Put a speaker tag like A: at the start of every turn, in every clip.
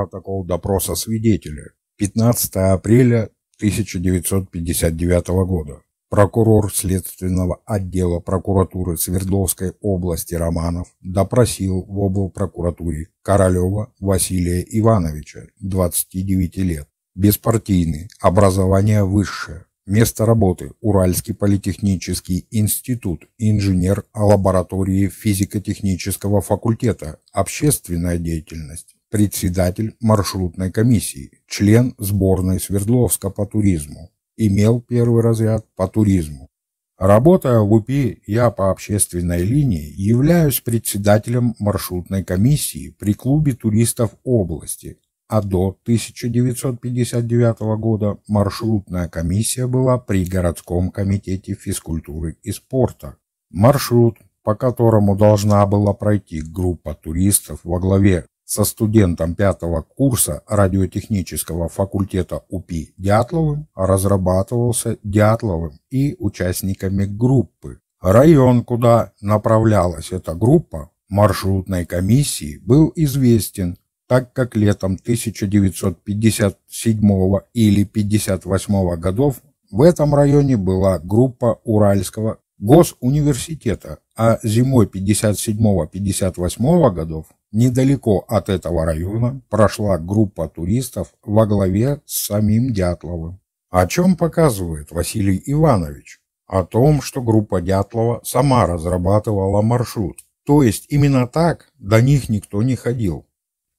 A: Протокол допроса свидетеля. 15 апреля 1959 года. Прокурор Следственного отдела прокуратуры Свердловской области Романов допросил в облпрокуратуре Королева Василия Ивановича, 29 лет, беспартийный, образование высшее, место работы Уральский политехнический институт, инженер лаборатории физико-технического факультета, общественная деятельность, председатель маршрутной комиссии, член сборной Свердловска по туризму, имел первый разряд по туризму. Работая в УПИ, я по общественной линии являюсь председателем маршрутной комиссии при клубе туристов области, а до 1959 года маршрутная комиссия была при городском комитете физкультуры и спорта. Маршрут, по которому должна была пройти группа туристов во главе со студентом пятого курса радиотехнического факультета УПИ Дятловым разрабатывался Дятловым и участниками группы. Район, куда направлялась эта группа, маршрутной комиссии был известен, так как летом 1957 или 58 годов в этом районе была группа Уральского госуниверситета, а зимой 57-58 годов Недалеко от этого района прошла группа туристов во главе с самим Дятловым. О чем показывает Василий Иванович? О том, что группа Дятлова сама разрабатывала маршрут. То есть именно так до них никто не ходил.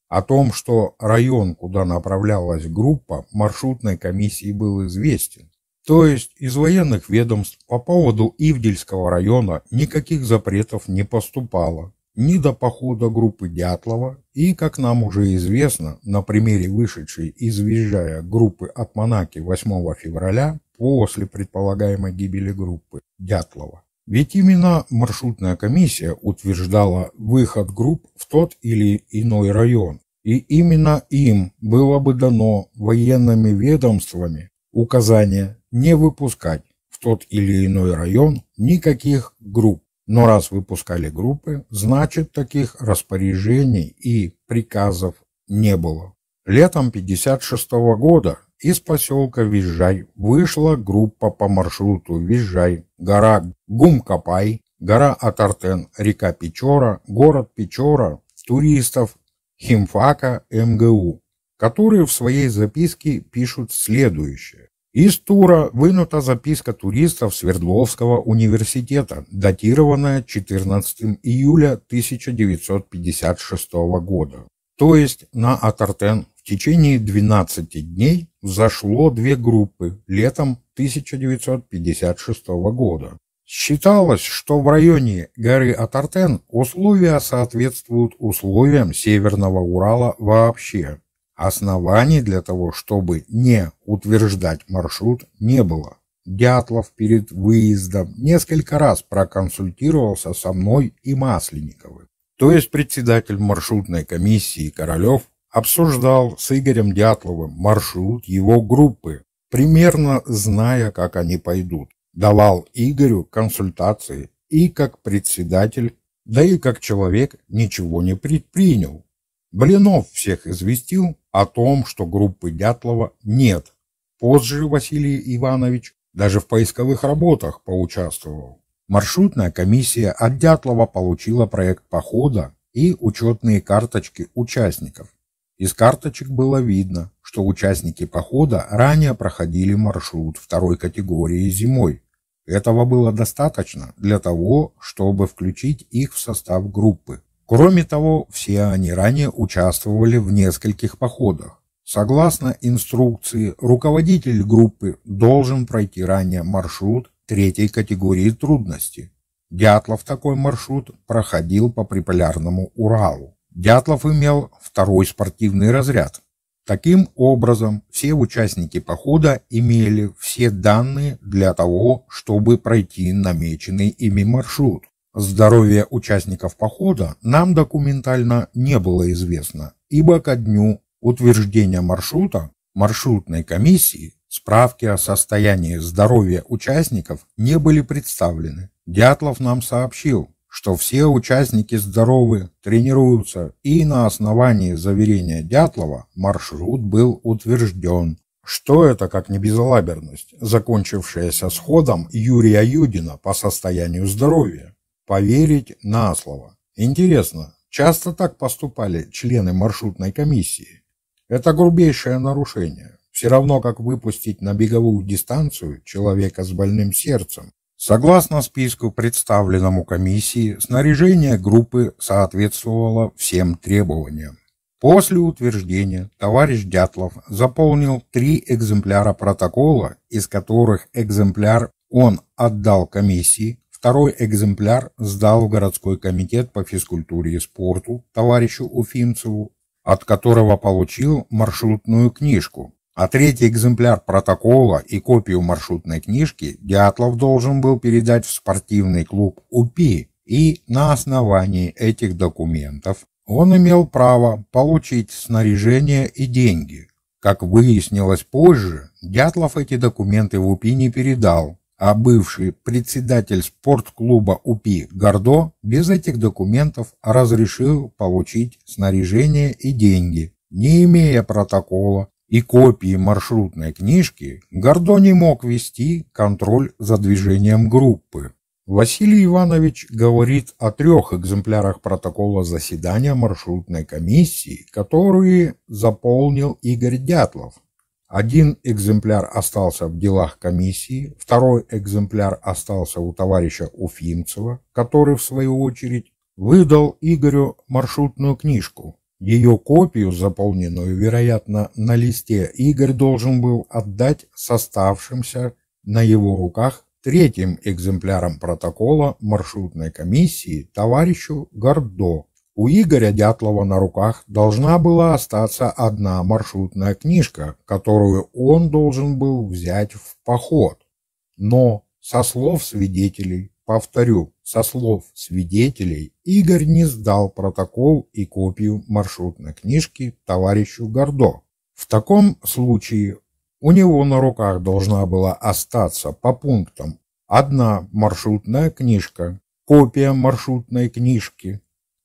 A: О том, что район, куда направлялась группа, маршрутной комиссии был известен. То есть из военных ведомств по поводу Ивдельского района никаких запретов не поступало ни до похода группы Дятлова и, как нам уже известно, на примере вышедшей из Визжая группы от Монаки 8 февраля после предполагаемой гибели группы Дятлова. Ведь именно маршрутная комиссия утверждала выход групп в тот или иной район, и именно им было бы дано военными ведомствами указание не выпускать в тот или иной район никаких групп. Но раз выпускали группы, значит таких распоряжений и приказов не было. Летом 56 -го года из поселка Визжай вышла группа по маршруту Визжай, гора Гумкапай, гора Атартен, река Печора, город Печора, туристов Химфака МГУ, которые в своей записке пишут следующее. Из тура вынута записка туристов Свердловского университета, датированная 14 июля 1956 года. То есть на Атартен в течение 12 дней зашло две группы летом 1956 года. Считалось, что в районе горы Атартен условия соответствуют условиям Северного Урала вообще. Оснований для того, чтобы не утверждать маршрут, не было. Дятлов перед выездом несколько раз проконсультировался со мной и Масленниковым. То есть председатель маршрутной комиссии Королев обсуждал с Игорем Дятловым маршрут его группы, примерно зная, как они пойдут. Давал Игорю консультации и как председатель, да и как человек ничего не предпринял. Блинов всех известил о том, что группы Дятлова нет. Позже Василий Иванович даже в поисковых работах поучаствовал. Маршрутная комиссия от Дятлова получила проект похода и учетные карточки участников. Из карточек было видно, что участники похода ранее проходили маршрут второй категории зимой. Этого было достаточно для того, чтобы включить их в состав группы. Кроме того, все они ранее участвовали в нескольких походах. Согласно инструкции, руководитель группы должен пройти ранее маршрут третьей категории трудности. Дятлов такой маршрут проходил по приполярному Уралу. Дятлов имел второй спортивный разряд. Таким образом, все участники похода имели все данные для того, чтобы пройти намеченный ими маршрут. Здоровье участников похода нам документально не было известно, ибо ко дню утверждения маршрута маршрутной комиссии справки о состоянии здоровья участников не были представлены. Дятлов нам сообщил, что все участники здоровы, тренируются, и на основании заверения Дятлова маршрут был утвержден. Что это, как не безалаберность, закончившаяся сходом Юрия Юдина по состоянию здоровья? Поверить на слово. Интересно, часто так поступали члены маршрутной комиссии? Это грубейшее нарушение. Все равно, как выпустить на беговую дистанцию человека с больным сердцем. Согласно списку, представленному комиссии, снаряжение группы соответствовало всем требованиям. После утверждения товарищ Дятлов заполнил три экземпляра протокола, из которых экземпляр он отдал комиссии, второй экземпляр сдал в городской комитет по физкультуре и спорту товарищу Уфимцеву, от которого получил маршрутную книжку, а третий экземпляр протокола и копию маршрутной книжки Дятлов должен был передать в спортивный клуб УПИ, и на основании этих документов он имел право получить снаряжение и деньги. Как выяснилось позже, Дятлов эти документы в УПИ не передал, а бывший председатель спортклуба УПИ Гордо без этих документов разрешил получить снаряжение и деньги, не имея протокола и копии маршрутной книжки, Гордо не мог вести контроль за движением группы. Василий Иванович говорит о трех экземплярах протокола заседания маршрутной комиссии, которые заполнил Игорь Дятлов. Один экземпляр остался в делах комиссии, второй экземпляр остался у товарища Уфимцева, который, в свою очередь, выдал Игорю маршрутную книжку. Ее копию, заполненную, вероятно, на листе, Игорь должен был отдать с оставшимся на его руках третьим экземпляром протокола маршрутной комиссии товарищу Гордо. У Игоря Дятлова на руках должна была остаться одна маршрутная книжка, которую он должен был взять в поход. Но, со слов свидетелей, повторю, со слов свидетелей, Игорь не сдал протокол и копию маршрутной книжки товарищу Гордо. В таком случае у него на руках должна была остаться по пунктам одна маршрутная книжка, копия маршрутной книжки,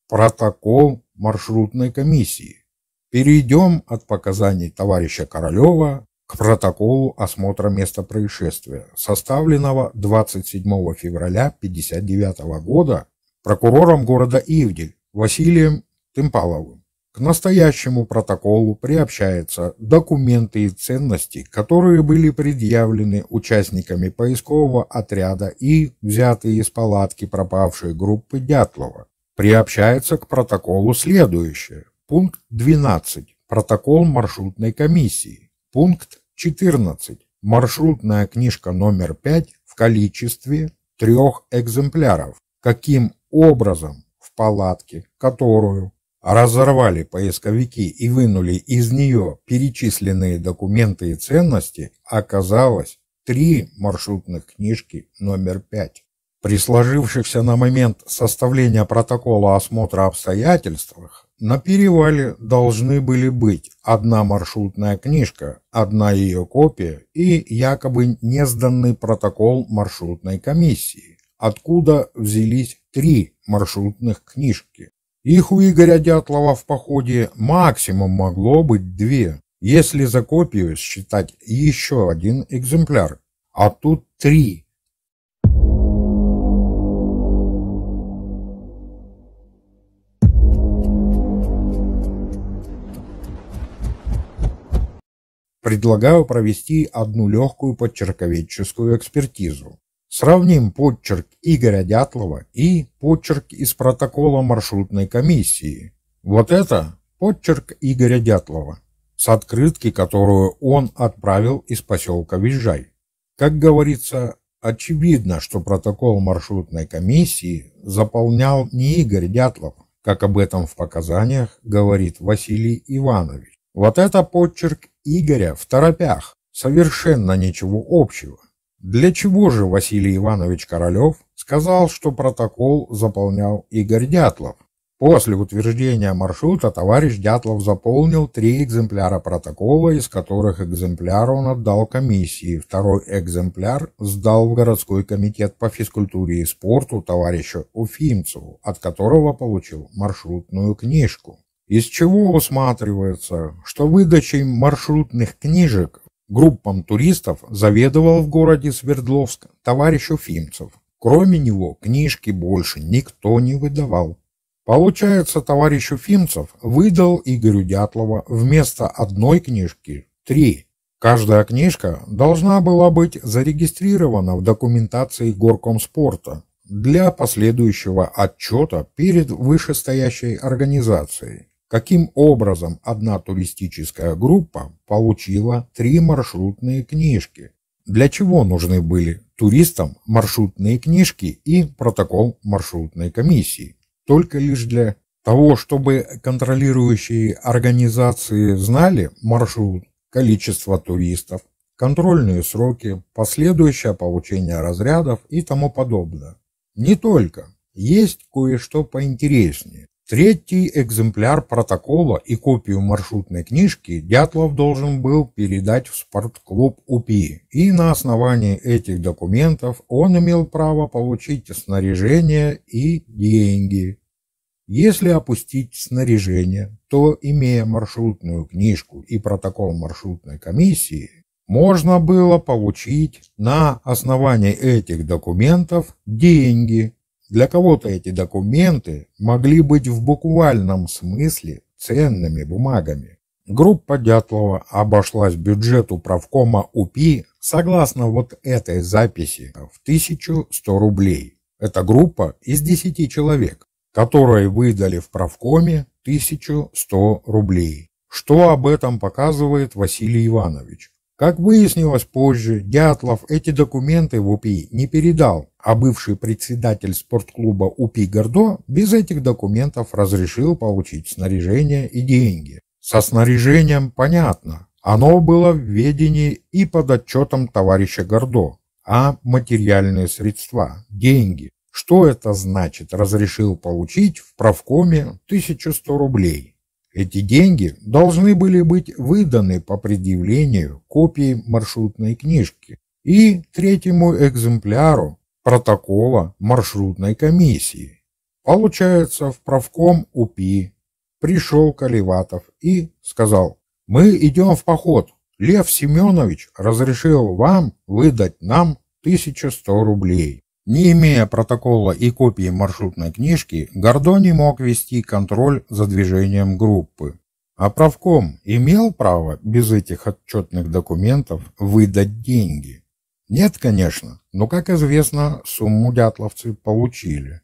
A: протокол маршрутной комиссии. Перейдем от показаний товарища Королева к протоколу осмотра места происшествия, составленного 27 февраля 1959 года прокурором города Ивдель Василием Тымпаловым. К настоящему протоколу приобщаются документы и ценности, которые были предъявлены участниками поискового отряда и взятые из палатки пропавшей группы Дятлова. Приобщается к протоколу следующее. Пункт 12. Протокол маршрутной комиссии. Пункт 14. Маршрутная книжка номер 5 в количестве трех экземпляров. Каким образом в палатке, которую разорвали поисковики и вынули из нее перечисленные документы и ценности, оказалось три маршрутных книжки номер 5. При сложившихся на момент составления протокола осмотра обстоятельствах на перевале должны были быть одна маршрутная книжка, одна ее копия и якобы несданный протокол маршрутной комиссии, откуда взялись три маршрутных книжки. Их у Игоря Дятлова в походе максимум могло быть две, если за копию считать еще один экземпляр, а тут три. Предлагаю провести одну легкую подчерковедческую экспертизу. Сравним подчерк Игоря Дятлова и подчерк из протокола маршрутной комиссии. Вот это подчерк Игоря Дятлова с открытки, которую он отправил из поселка Визжай. Как говорится, очевидно, что протокол маршрутной комиссии заполнял не Игорь Дятлов, как об этом в показаниях говорит Василий Иванович. Вот это подчерк Игоря в торопях, совершенно ничего общего. Для чего же Василий Иванович Королев сказал, что протокол заполнял Игорь Дятлов? После утверждения маршрута товарищ Дятлов заполнил три экземпляра протокола, из которых экземпляр он отдал комиссии, второй экземпляр сдал в городской комитет по физкультуре и спорту товарищу Уфимцеву, от которого получил маршрутную книжку. Из чего усматривается, что выдачей маршрутных книжек группам туристов заведовал в городе Свердловск товарищ Уфимцев. Кроме него книжки больше никто не выдавал. Получается, товарищ Уфимцев выдал Игорю Дятлова вместо одной книжки три. Каждая книжка должна была быть зарегистрирована в документации горкомспорта для последующего отчета перед вышестоящей организацией. Каким образом одна туристическая группа получила три маршрутные книжки? Для чего нужны были туристам маршрутные книжки и протокол маршрутной комиссии? только лишь для того, чтобы контролирующие организации знали маршрут, количество туристов, контрольные сроки, последующее получение разрядов и тому подобное. Не только. Есть кое-что поинтереснее. Третий экземпляр протокола и копию маршрутной книжки Дятлов должен был передать в спортклуб УПИ, и на основании этих документов он имел право получить снаряжение и деньги. Если опустить снаряжение, то, имея маршрутную книжку и протокол маршрутной комиссии, можно было получить на основании этих документов деньги для кого-то эти документы могли быть в буквальном смысле ценными бумагами. Группа Дятлова обошлась бюджету правкома УПИ согласно вот этой записи в 1100 рублей. Это группа из 10 человек, которые выдали в правкоме 1100 рублей. Что об этом показывает Василий Иванович? Как выяснилось позже, Дятлов эти документы в УПИ не передал, а бывший председатель спортклуба УПИ Гордо без этих документов разрешил получить снаряжение и деньги. Со снаряжением понятно, оно было в ведении и под отчетом товарища Гордо, а материальные средства, деньги. Что это значит, разрешил получить в правкоме 1100 рублей? Эти деньги должны были быть выданы по предъявлению копии маршрутной книжки и третьему экземпляру протокола маршрутной комиссии. Получается, в правком УПИ пришел Каливатов и сказал, мы идем в поход. Лев Семенович разрешил вам выдать нам 1100 рублей. Не имея протокола и копии маршрутной книжки, Гордо не мог вести контроль за движением группы. А правком имел право без этих отчетных документов выдать деньги? Нет, конечно, но, как известно, сумму дятловцы получили.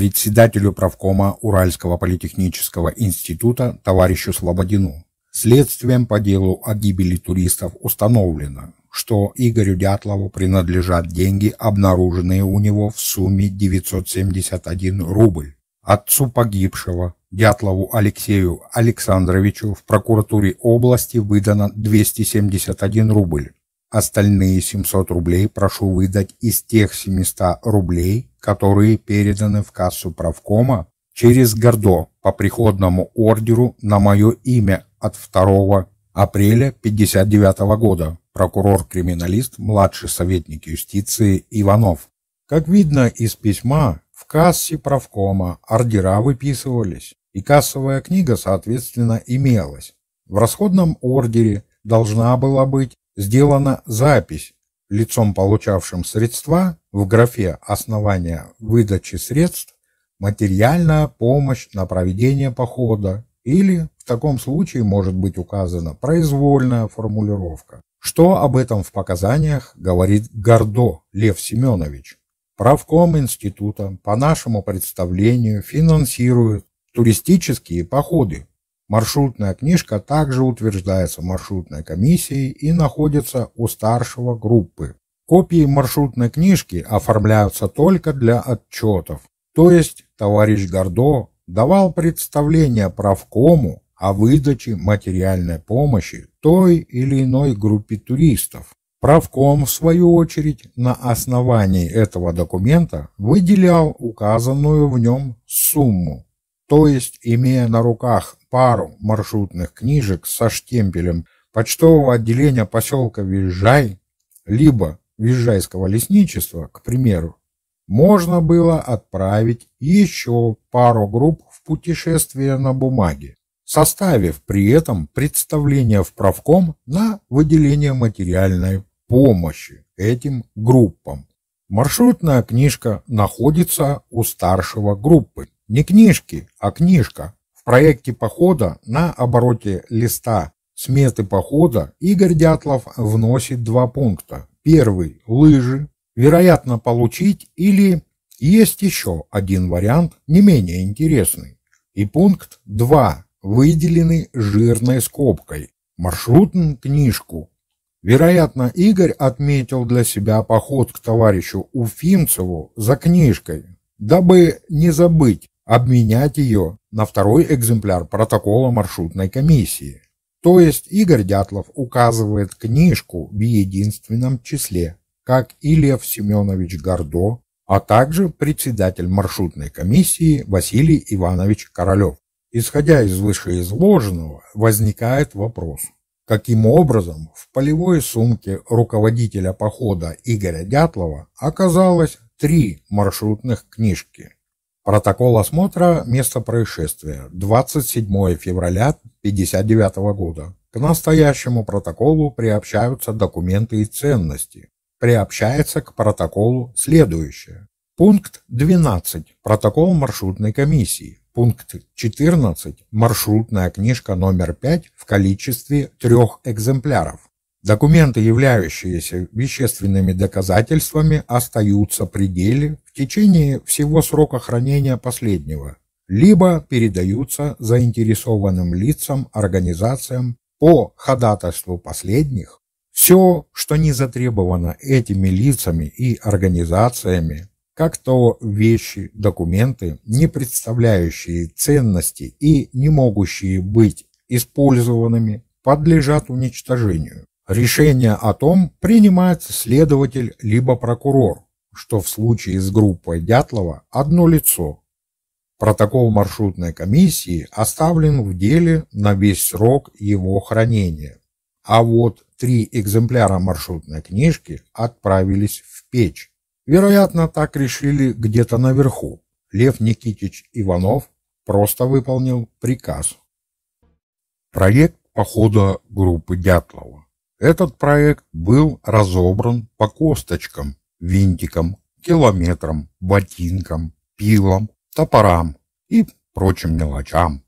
A: Председателю правкома Уральского политехнического института товарищу Слободину. Следствием по делу о гибели туристов установлено, что Игорю Дятлову принадлежат деньги, обнаруженные у него в сумме 971 рубль. Отцу погибшего, Дятлову Алексею Александровичу, в прокуратуре области выдано 271 рубль. Остальные 700 рублей прошу выдать из тех 700 рублей, которые переданы в кассу правкома через Гордо по приходному ордеру на мое имя от 2 апреля 1959 года. Прокурор-криминалист, младший советник юстиции Иванов. Как видно из письма, в кассе правкома ордера выписывались, и кассовая книга, соответственно, имелась. В расходном ордере должна была быть сделана запись лицом, получавшим средства, в графе «Основания выдачи средств» материальная помощь на проведение похода или в таком случае может быть указана произвольная формулировка. Что об этом в показаниях говорит Гордо Лев Семенович? Правком института по нашему представлению финансирует туристические походы Маршрутная книжка также утверждается маршрутной комиссией и находится у старшего группы. Копии маршрутной книжки оформляются только для отчетов. То есть товарищ Гордо давал представление правкому о выдаче материальной помощи той или иной группе туристов. Правком, в свою очередь, на основании этого документа выделял указанную в нем сумму. То есть, имея на руках пару маршрутных книжек со штемпелем почтового отделения поселка Визжай, либо Визжайского лесничества, к примеру, можно было отправить еще пару групп в путешествие на бумаге, составив при этом представление в правком на выделение материальной помощи этим группам. Маршрутная книжка находится у старшего группы. Не книжки, а книжка. В проекте похода на обороте листа сметы похода Игорь Дятлов вносит два пункта. Первый – лыжи, вероятно, получить или есть еще один вариант, не менее интересный. И пункт 2, выделенный жирной скобкой. Маршрутную книжку. Вероятно, Игорь отметил для себя поход к товарищу Уфимцеву за книжкой, дабы не забыть обменять ее на второй экземпляр протокола маршрутной комиссии. То есть Игорь Дятлов указывает книжку в единственном числе, как и Лев Семенович Гордо, а также председатель маршрутной комиссии Василий Иванович Королев. Исходя из вышеизложенного, возникает вопрос, каким образом в полевой сумке руководителя похода Игоря Дятлова оказалось три маршрутных книжки. Протокол осмотра места происшествия 27 февраля 1959 года. К настоящему протоколу приобщаются документы и ценности. Приобщается к протоколу следующее. Пункт 12. Протокол маршрутной комиссии. Пункт 14. Маршрутная книжка номер 5 в количестве трех экземпляров. Документы, являющиеся вещественными доказательствами, остаются при деле течение всего срока хранения последнего, либо передаются заинтересованным лицам, организациям по ходатайству последних. Все, что не затребовано этими лицами и организациями, как то вещи, документы, не представляющие ценности и не могущие быть использованными, подлежат уничтожению. Решение о том принимает следователь либо прокурор, что в случае с группой Дятлова одно лицо. Протокол маршрутной комиссии оставлен в деле на весь срок его хранения. А вот три экземпляра маршрутной книжки отправились в печь. Вероятно, так решили где-то наверху. Лев Никитич Иванов просто выполнил приказ. Проект похода группы Дятлова. Этот проект был разобран по косточкам, винтикам, километрам, ботинкам, пилам, топорам и прочим мелочам.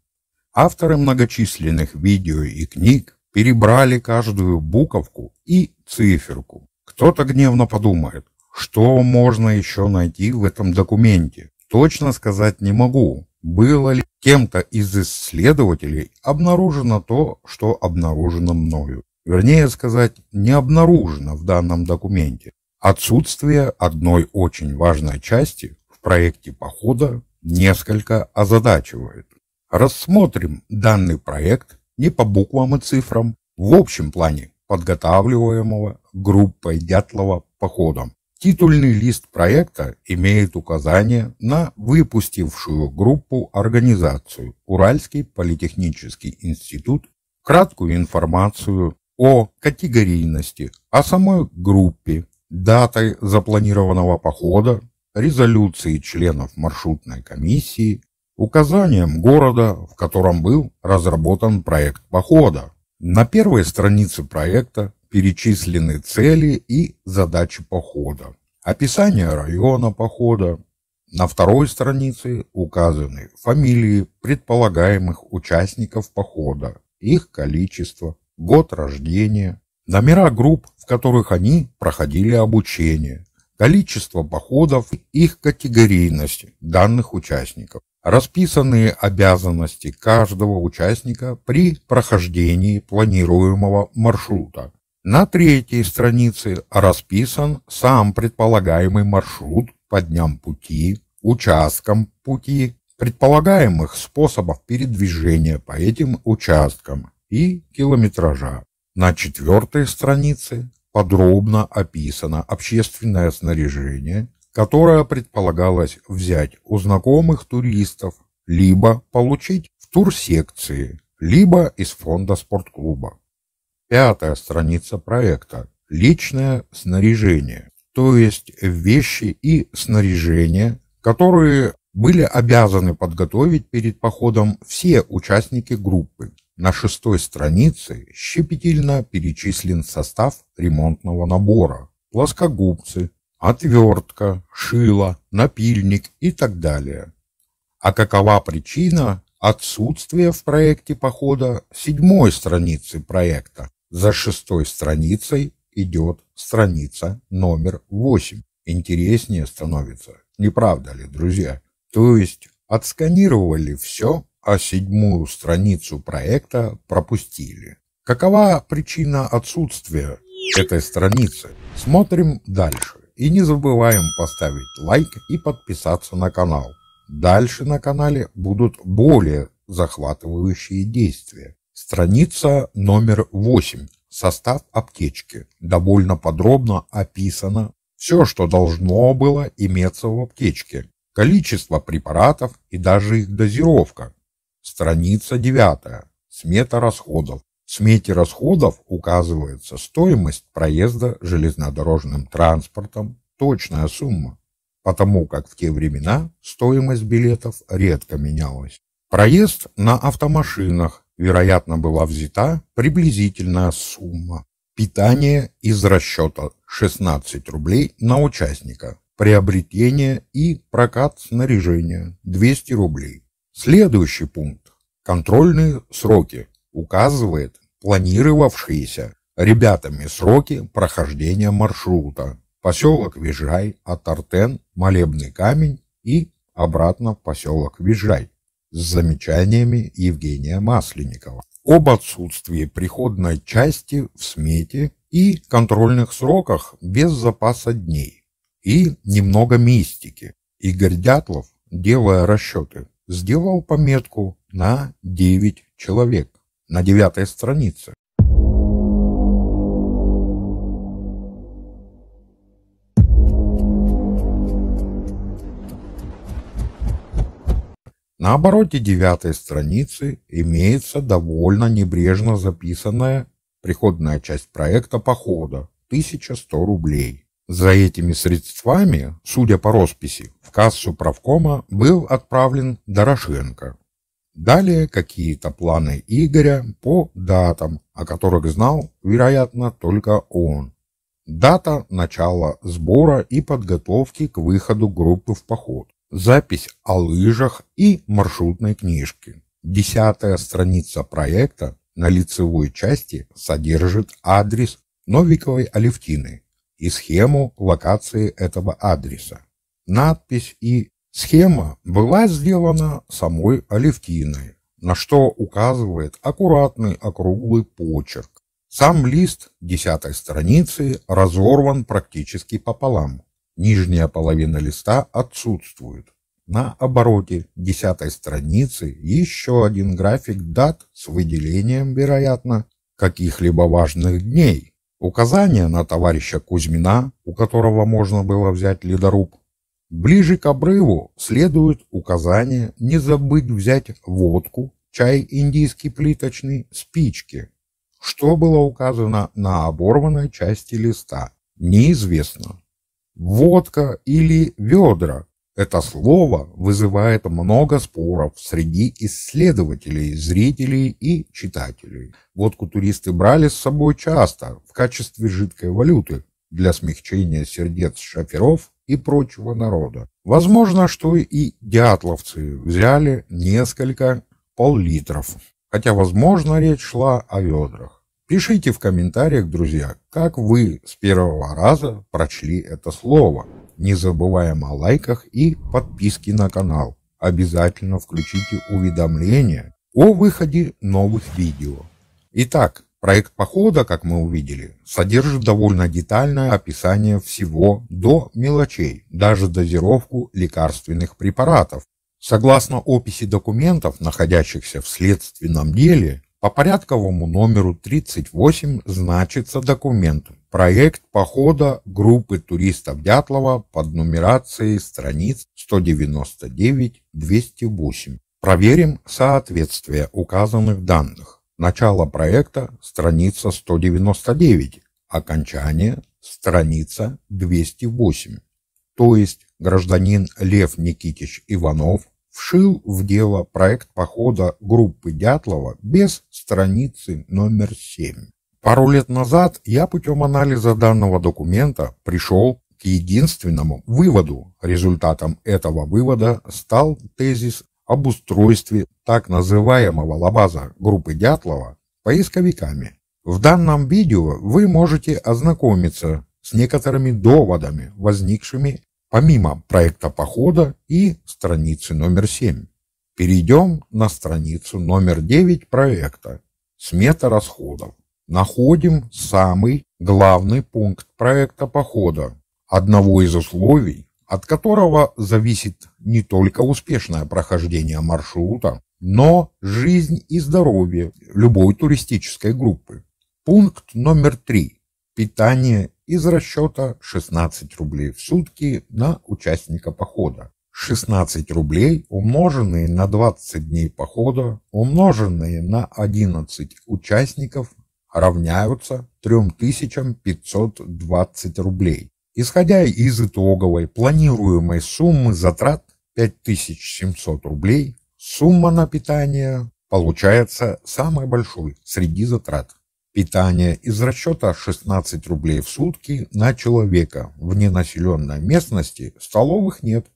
A: Авторы многочисленных видео и книг перебрали каждую буковку и циферку. Кто-то гневно подумает, что можно еще найти в этом документе. Точно сказать не могу, было ли кем-то из исследователей обнаружено то, что обнаружено мною вернее сказать, не обнаружено в данном документе. Отсутствие одной очень важной части в проекте похода несколько озадачивает. Рассмотрим данный проект не по буквам и цифрам, в общем плане подготавливаемого группой Дятлова походом. Титульный лист проекта имеет указание на выпустившую группу организацию Уральский политехнический институт, краткую информацию о категорийности, о самой группе, датой запланированного похода, резолюции членов маршрутной комиссии, указанием города, в котором был разработан проект похода. На первой странице проекта перечислены цели и задачи похода, описание района похода. На второй странице указаны фамилии предполагаемых участников похода, их количество, год рождения, номера групп, в которых они проходили обучение, количество походов, их категорийность данных участников, расписанные обязанности каждого участника при прохождении планируемого маршрута. На третьей странице расписан сам предполагаемый маршрут по дням пути, участкам пути, предполагаемых способов передвижения по этим участкам и километража. На четвертой странице подробно описано общественное снаряжение, которое предполагалось взять у знакомых туристов, либо получить в турсекции, либо из фонда спортклуба. Пятая страница проекта. Личное снаряжение, то есть вещи и снаряжение, которые были обязаны подготовить перед походом все участники группы. На шестой странице щепетильно перечислен состав ремонтного набора. Плоскогубцы, отвертка, шило, напильник и так далее. А какова причина отсутствия в проекте похода седьмой страницы проекта? За шестой страницей идет страница номер восемь. Интереснее становится, не правда ли, друзья? То есть отсканировали все, а седьмую страницу проекта пропустили. Какова причина отсутствия этой страницы? Смотрим дальше. И не забываем поставить лайк и подписаться на канал. Дальше на канале будут более захватывающие действия. Страница номер 8. Состав аптечки. Довольно подробно описано все, что должно было иметься в аптечке. Количество препаратов и даже их дозировка. Страница 9. Смета расходов. В смете расходов указывается стоимость проезда железнодорожным транспортом, точная сумма, потому как в те времена стоимость билетов редко менялась. Проезд на автомашинах, вероятно, была взята приблизительная сумма. Питание из расчета 16 рублей на участника. Приобретение и прокат снаряжения 200 рублей. Следующий пункт. Контрольные сроки указывает планировавшиеся ребятами сроки прохождения маршрута. Поселок Вижай, Атартен, Молебный камень и обратно в поселок Вижай с замечаниями Евгения Масленникова об отсутствии приходной части в смете и контрольных сроках без запаса дней и немного мистики. Игорь Дятлов, делая расчеты, сделал пометку на 9 человек на девятой странице. На обороте девятой страницы имеется довольно небрежно записанная приходная часть проекта похода 1100 рублей. За этими средствами, судя по росписи, в кассу правкома был отправлен Дорошенко. Далее какие-то планы Игоря по датам, о которых знал, вероятно, только он. Дата начала сбора и подготовки к выходу группы в поход. Запись о лыжах и маршрутной книжке. Десятая страница проекта на лицевой части содержит адрес Новиковой Алевтины и схему локации этого адреса. Надпись и Схема была сделана самой Алевтиной, на что указывает аккуратный округлый почерк. Сам лист десятой страницы разорван практически пополам. Нижняя половина листа отсутствует. На обороте десятой страницы еще один график дат с выделением, вероятно, каких-либо важных дней. Указание на товарища Кузьмина, у которого можно было взять ледоруб, Ближе к обрыву следует указание не забыть взять водку, чай индийский плиточный, спички. Что было указано на оборванной части листа, неизвестно. Водка или ведра – это слово вызывает много споров среди исследователей, зрителей и читателей. Водку туристы брали с собой часто в качестве жидкой валюты для смягчения сердец шоферов и прочего народа. Возможно, что и дятловцы взяли несколько пол-литров, хотя, возможно, речь шла о ведрах. Пишите в комментариях, друзья, как вы с первого раза прочли это слово. Не забываем о лайках и подписке на канал. Обязательно включите уведомления о выходе новых видео. Итак, Проект похода, как мы увидели, содержит довольно детальное описание всего до мелочей, даже дозировку лекарственных препаратов. Согласно описи документов, находящихся в следственном деле, по порядковому номеру 38 значится документ «Проект похода группы туристов Дятлова под нумерацией страниц 199-208». Проверим соответствие указанных данных. Начало проекта – страница 199, окончание – страница 208. То есть гражданин Лев Никитич Иванов вшил в дело проект похода группы Дятлова без страницы номер 7. Пару лет назад я путем анализа данного документа пришел к единственному выводу. Результатом этого вывода стал тезис об устройстве так называемого лабаза группы Дятлова поисковиками. В данном видео вы можете ознакомиться с некоторыми доводами, возникшими помимо проекта похода и страницы номер 7. Перейдем на страницу номер 9 проекта «Смета расходов». Находим самый главный пункт проекта похода, одного из условий, от которого зависит не только успешное прохождение маршрута, но жизнь и здоровье любой туристической группы. Пункт номер три. Питание из расчета 16 рублей в сутки на участника похода. 16 рублей, умноженные на 20 дней похода, умноженные на 11 участников, равняются 3520 рублей. Исходя из итоговой планируемой суммы затрат 5700 рублей, сумма на питание получается самой большой среди затрат. Питание из расчета 16 рублей в сутки на человека. В ненаселенной местности столовых нет.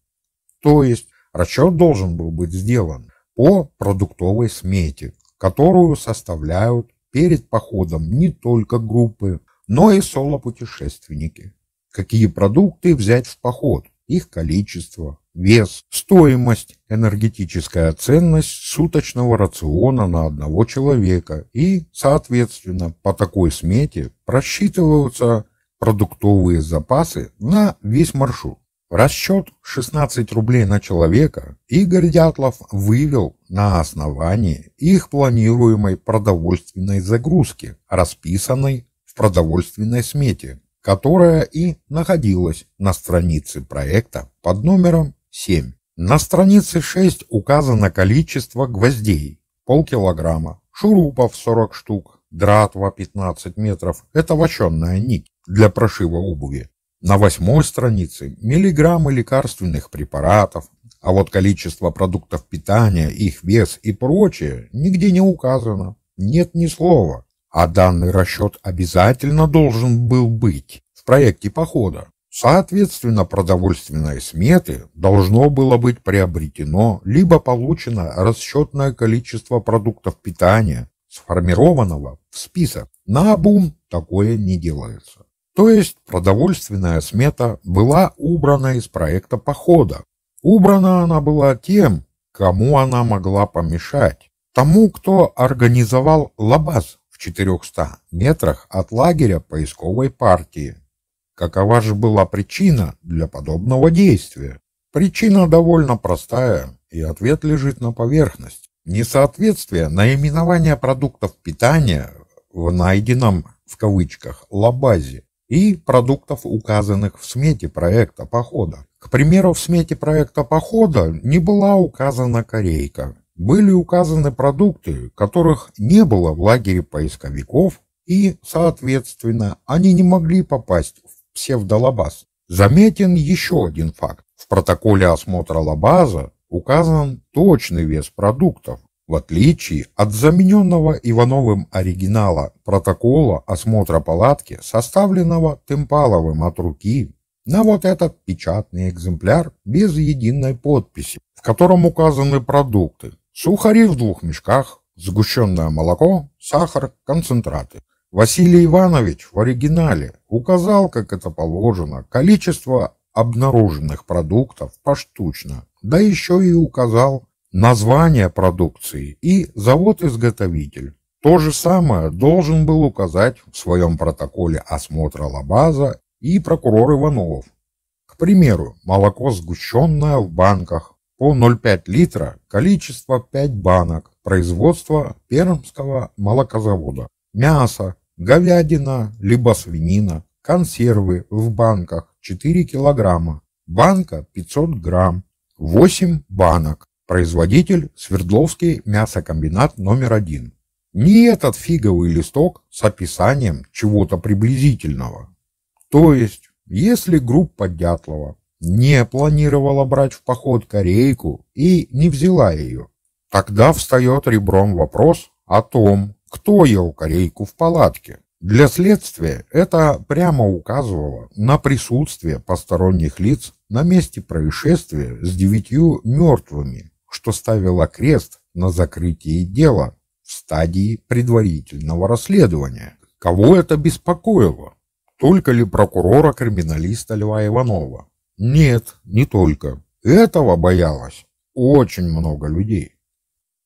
A: То есть расчет должен был быть сделан по продуктовой смете, которую составляют перед походом не только группы, но и соло-путешественники. Какие продукты взять в поход, их количество, вес, стоимость, энергетическая ценность суточного рациона на одного человека и, соответственно, по такой смете просчитываются продуктовые запасы на весь маршрут. Расчет 16 рублей на человека Игорь Дятлов вывел на основании их планируемой продовольственной загрузки, расписанной в продовольственной смете, которая и находилась на странице проекта под номером 7. На странице 6 указано количество гвоздей – полкилограмма, шурупов 40 штук, дратва 15 метров – это вощенная нить для прошива обуви. На восьмой странице миллиграммы лекарственных препаратов, а вот количество продуктов питания, их вес и прочее нигде не указано. Нет ни слова. А данный расчет обязательно должен был быть в проекте похода. Соответственно, продовольственной сметы должно было быть приобретено либо получено расчетное количество продуктов питания, сформированного в список. На обум такое не делается. То есть продовольственная смета была убрана из проекта похода. Убрана она была тем, кому она могла помешать. Тому, кто организовал лабаз в 400 метрах от лагеря поисковой партии. Какова же была причина для подобного действия? Причина довольно простая, и ответ лежит на поверхности. Несоответствие наименования продуктов питания в найденном в кавычках лабазе и продуктов, указанных в смете проекта похода. К примеру, в смете проекта похода не была указана корейка. Были указаны продукты, которых не было в лагере поисковиков, и, соответственно, они не могли попасть псевдолабаз. Заметен еще один факт. В протоколе осмотра лабаза указан точный вес продуктов, в отличие от замененного Ивановым оригинала протокола осмотра палатки, составленного Темпаловым от руки, на вот этот печатный экземпляр без единой подписи, в котором указаны продукты. Сухари в двух мешках, сгущенное молоко, сахар, концентраты. Василий Иванович в оригинале указал, как это положено, количество обнаруженных продуктов поштучно, да еще и указал название продукции и завод-изготовитель. То же самое должен был указать в своем протоколе осмотра лабаза и прокурор Иванов. К примеру, молоко сгущенное в банках
B: по 0,5 литра, количество 5 банок, производство Пермского молокозавода. Мясо, говядина, либо свинина, консервы в банках 4 килограмма, банка 500 грамм, 8 банок. Производитель Свердловский мясокомбинат номер один. Не этот фиговый листок с описанием чего-то приблизительного. То есть, если группа Дятлова не планировала брать в поход корейку и не взяла ее, тогда встает ребром вопрос о том, кто ел корейку в палатке. Для следствия это прямо указывало на присутствие посторонних лиц на месте происшествия с девятью мертвыми, что ставило крест на закрытии дела в стадии предварительного расследования. Кого это беспокоило? Только ли прокурора-криминалиста Льва Иванова? Нет, не только. Этого боялось очень много людей.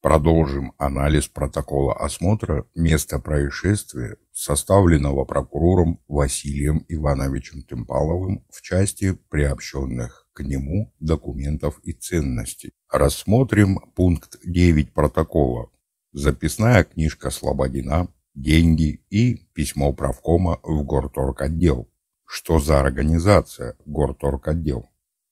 A: Продолжим анализ протокола осмотра места происшествия, составленного прокурором Василием Ивановичем Тымпаловым в части приобщенных к нему документов и ценностей. Рассмотрим пункт 9 протокола. Записная книжка Слободина, деньги и письмо правкома в горторг-отдел. Что за организация горторг-отдел?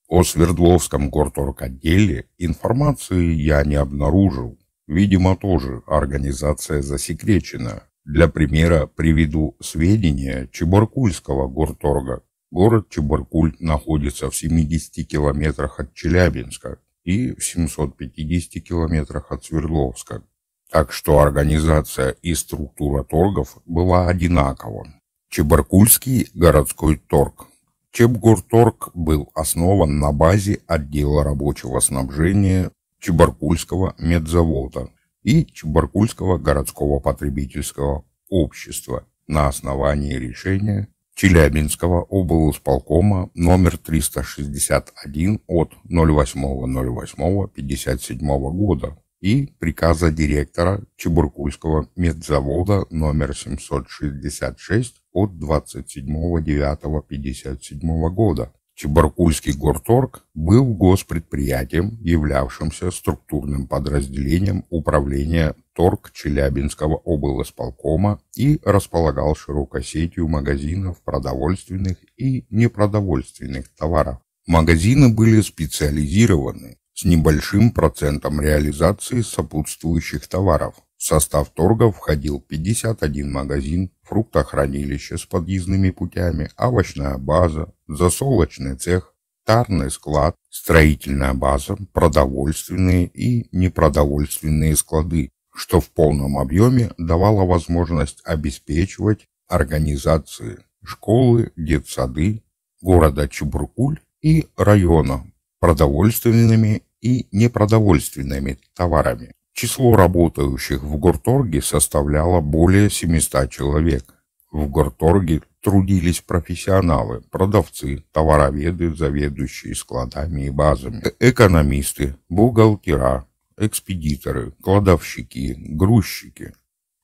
A: О Свердловском горторг-отделе информации я не обнаружил. Видимо, тоже организация засекречена. Для примера приведу сведения Чебаркульского горторга. Город Чебаркуль находится в 70 километрах от Челябинска и в 750 километрах от Свердловска. Так что организация и структура торгов была одинакова. Чебаркульский городской торг. Чебгорторг был основан на базе отдела рабочего снабжения Чебаркульского медзавода и Чебаркульского городского потребительского общества на основании решения Челябинского облсполкома номер 361 от 08.08.57 года и приказа директора Чебуркульского медзавода номер 766 от 27.09.57 года. Чебаркульский горторг был госпредприятием, являвшимся структурным подразделением управления торг Челябинского облсполкома и располагал широкой сетью магазинов продовольственных и непродовольственных товаров. Магазины были специализированы с небольшим процентом реализации сопутствующих товаров. В состав торга входил 51 магазин, фруктохранилище с подъездными путями, овощная база, засолочный цех, тарный склад, строительная база, продовольственные и непродовольственные склады, что в полном объеме давало возможность обеспечивать организации школы, детсады, города Чебуркуль и района продовольственными и непродовольственными товарами. Число работающих в горторге составляло более 700 человек. В горторге трудились профессионалы, продавцы, товароведы, заведующие складами и базами, э, экономисты, бухгалтера, экспедиторы, кладовщики, грузчики.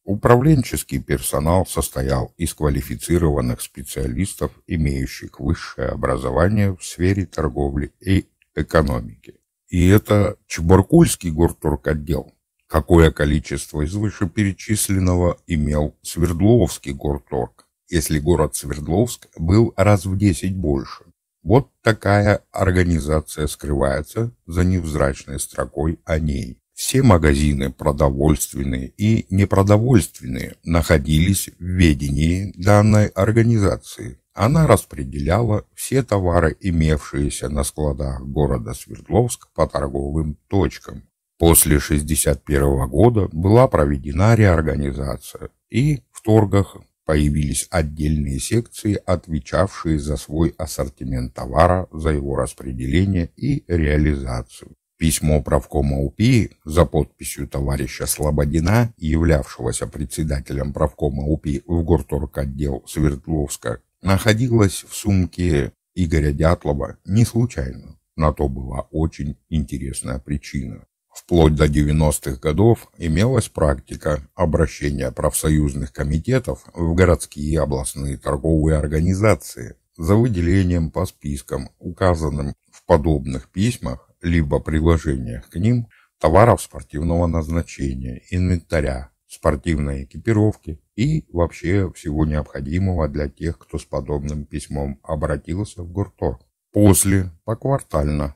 A: Управленческий персонал состоял из квалифицированных специалистов, имеющих высшее образование в сфере торговли и экономики. И это Чебаркульский горторг-отдел. Какое количество из вышеперечисленного имел Свердловский горторг, если город Свердловск был раз в 10 больше. Вот такая организация скрывается за невзрачной строкой о ней. Все магазины, продовольственные и непродовольственные, находились в ведении данной организации. Она распределяла все товары, имевшиеся на складах города Свердловск по торговым точкам. После 1961 года была проведена реорганизация, и в торгах появились отдельные секции, отвечавшие за свой ассортимент товара, за его распределение и реализацию. Письмо правкома УПИ за подписью товарища Слободина, являвшегося председателем правкома УПИ в горторг отдел Свердловска, находилась в сумке Игоря Дятлова не случайно. На то была очень интересная причина. Вплоть до 90-х годов имелась практика обращения профсоюзных комитетов в городские и областные торговые организации за выделением по спискам, указанным в подобных письмах, либо приложениях к ним товаров спортивного назначения, инвентаря, спортивной экипировки и вообще всего необходимого для тех, кто с подобным письмом обратился в Гурторг. После, поквартально,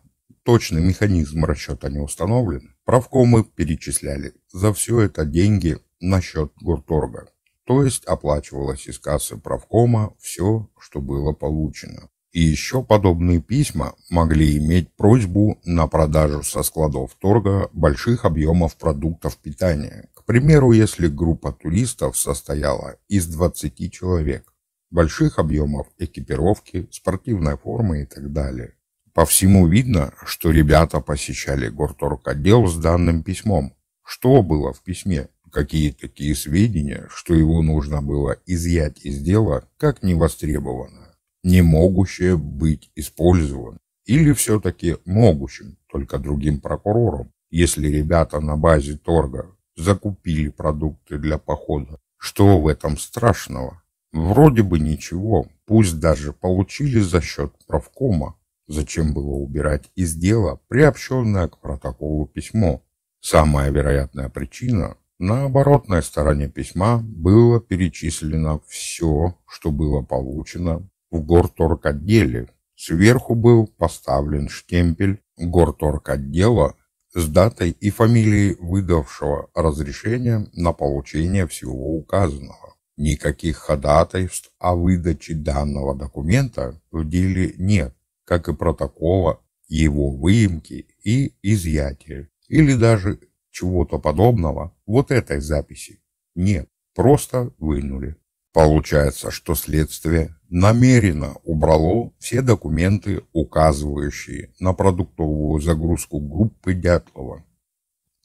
A: точный механизм расчета не установлен, правкомы перечисляли за все это деньги на счет Гурторга. То есть оплачивалось из кассы правкома все, что было получено. И еще подобные письма могли иметь просьбу на продажу со складов торга больших объемов продуктов питания. К примеру, если группа туристов состояла из 20 человек, больших объемов экипировки, спортивной формы и так далее. По всему видно, что ребята посещали горторг отдел с данным письмом. Что было в письме? Какие такие сведения, что его нужно было изъять из дела как невостребованное? не могущее быть использован, или все-таки могущим, только другим прокурором, если ребята на базе торга закупили продукты для похода. Что в этом страшного? Вроде бы ничего, пусть даже получили за счет правкома. Зачем было убирать из дела приобщенное к протоколу письмо? Самая вероятная причина на оборотной стороне письма было перечислено все, что было получено в горторг-отделе. Сверху был поставлен штемпель горторг-отдела с датой и фамилией выдавшего разрешение на получение всего указанного. Никаких ходатайств о выдаче данного документа в деле нет, как и протокола его выемки и изъятия, или даже чего-то подобного вот этой записи. Нет, просто вынули. Получается, что следствие намеренно убрало все документы, указывающие на продуктовую загрузку группы Дятлова.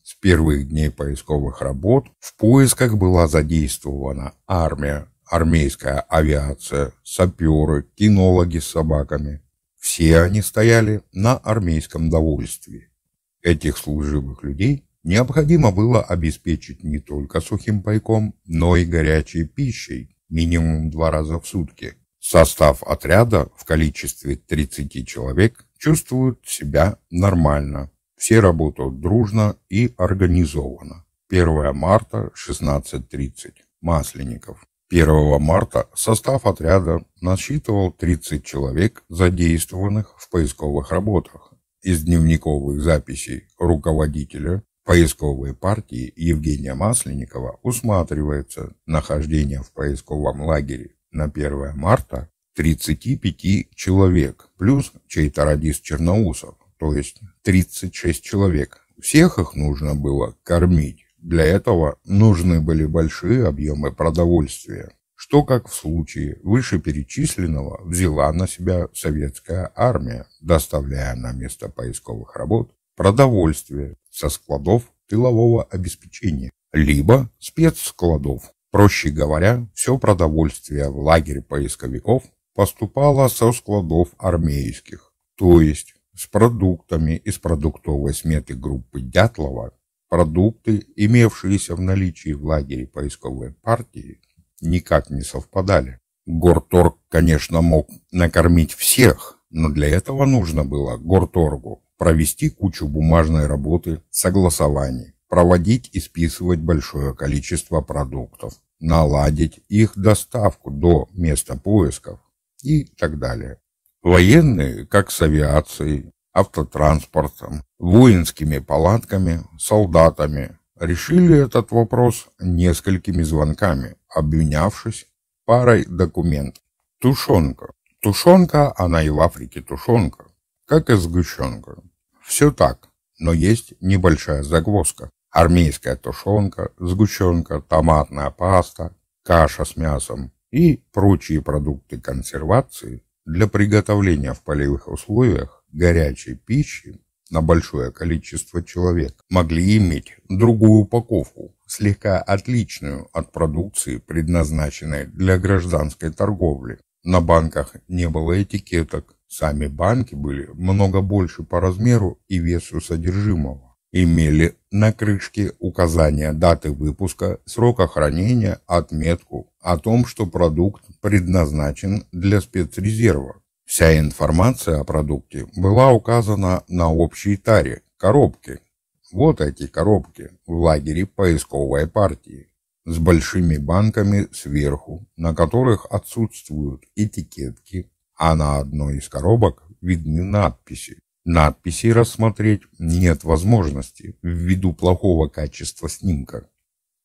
A: С первых дней поисковых работ в поисках была задействована армия, армейская авиация, саперы, кинологи с собаками. Все они стояли на армейском довольстве. Этих служивых людей необходимо было обеспечить не только сухим пайком, но и горячей пищей, минимум два раза в сутки. Состав отряда в количестве 30 человек чувствует себя нормально. Все работают дружно и организованно. 1 марта 16.30. Масленников. 1 марта состав отряда насчитывал 30 человек, задействованных в поисковых работах. Из дневниковых записей руководителя поисковой партии Евгения Масленникова усматривается нахождение в поисковом лагере на 1 марта 35 человек, плюс чей-то радист Черноусов, то есть 36 человек. Всех их нужно было кормить. Для этого нужны были большие объемы продовольствия, что, как в случае вышеперечисленного, взяла на себя советская армия, доставляя на место поисковых работ продовольствие со складов тылового обеспечения, либо спецскладов. Проще говоря, все продовольствие в лагерь поисковиков поступало со складов армейских, то есть с продуктами из продуктовой сметы группы Дятлова, продукты, имевшиеся в наличии в лагере поисковой партии, никак не совпадали. Горторг, конечно, мог накормить всех, но для этого нужно было Горторгу провести кучу бумажной работы, согласований, проводить и списывать большое количество продуктов, наладить их доставку до места поисков и так далее. Военные, как с авиацией, автотранспортом, воинскими палатками, солдатами, решили этот вопрос несколькими звонками, обменявшись парой документов. Тушенка. Тушенка, она и в Африке тушенка, как и сгущенка. Все так, но есть небольшая загвоздка. Армейская тушенка, сгущенка, томатная паста, каша с мясом и прочие продукты консервации для приготовления в полевых условиях горячей пищи на большое количество человек могли иметь другую упаковку, слегка отличную от продукции, предназначенной для гражданской торговли. На банках не было этикеток, Сами банки были много больше по размеру и весу содержимого. Имели на крышке указание даты выпуска, срока хранения, отметку о том, что продукт предназначен для спецрезерва. Вся информация о продукте была указана на общей таре, коробке. Вот эти коробки в лагере поисковой партии с большими банками сверху, на которых отсутствуют этикетки, а на одной из коробок видны надписи. Надписи рассмотреть нет возможности ввиду плохого качества снимка.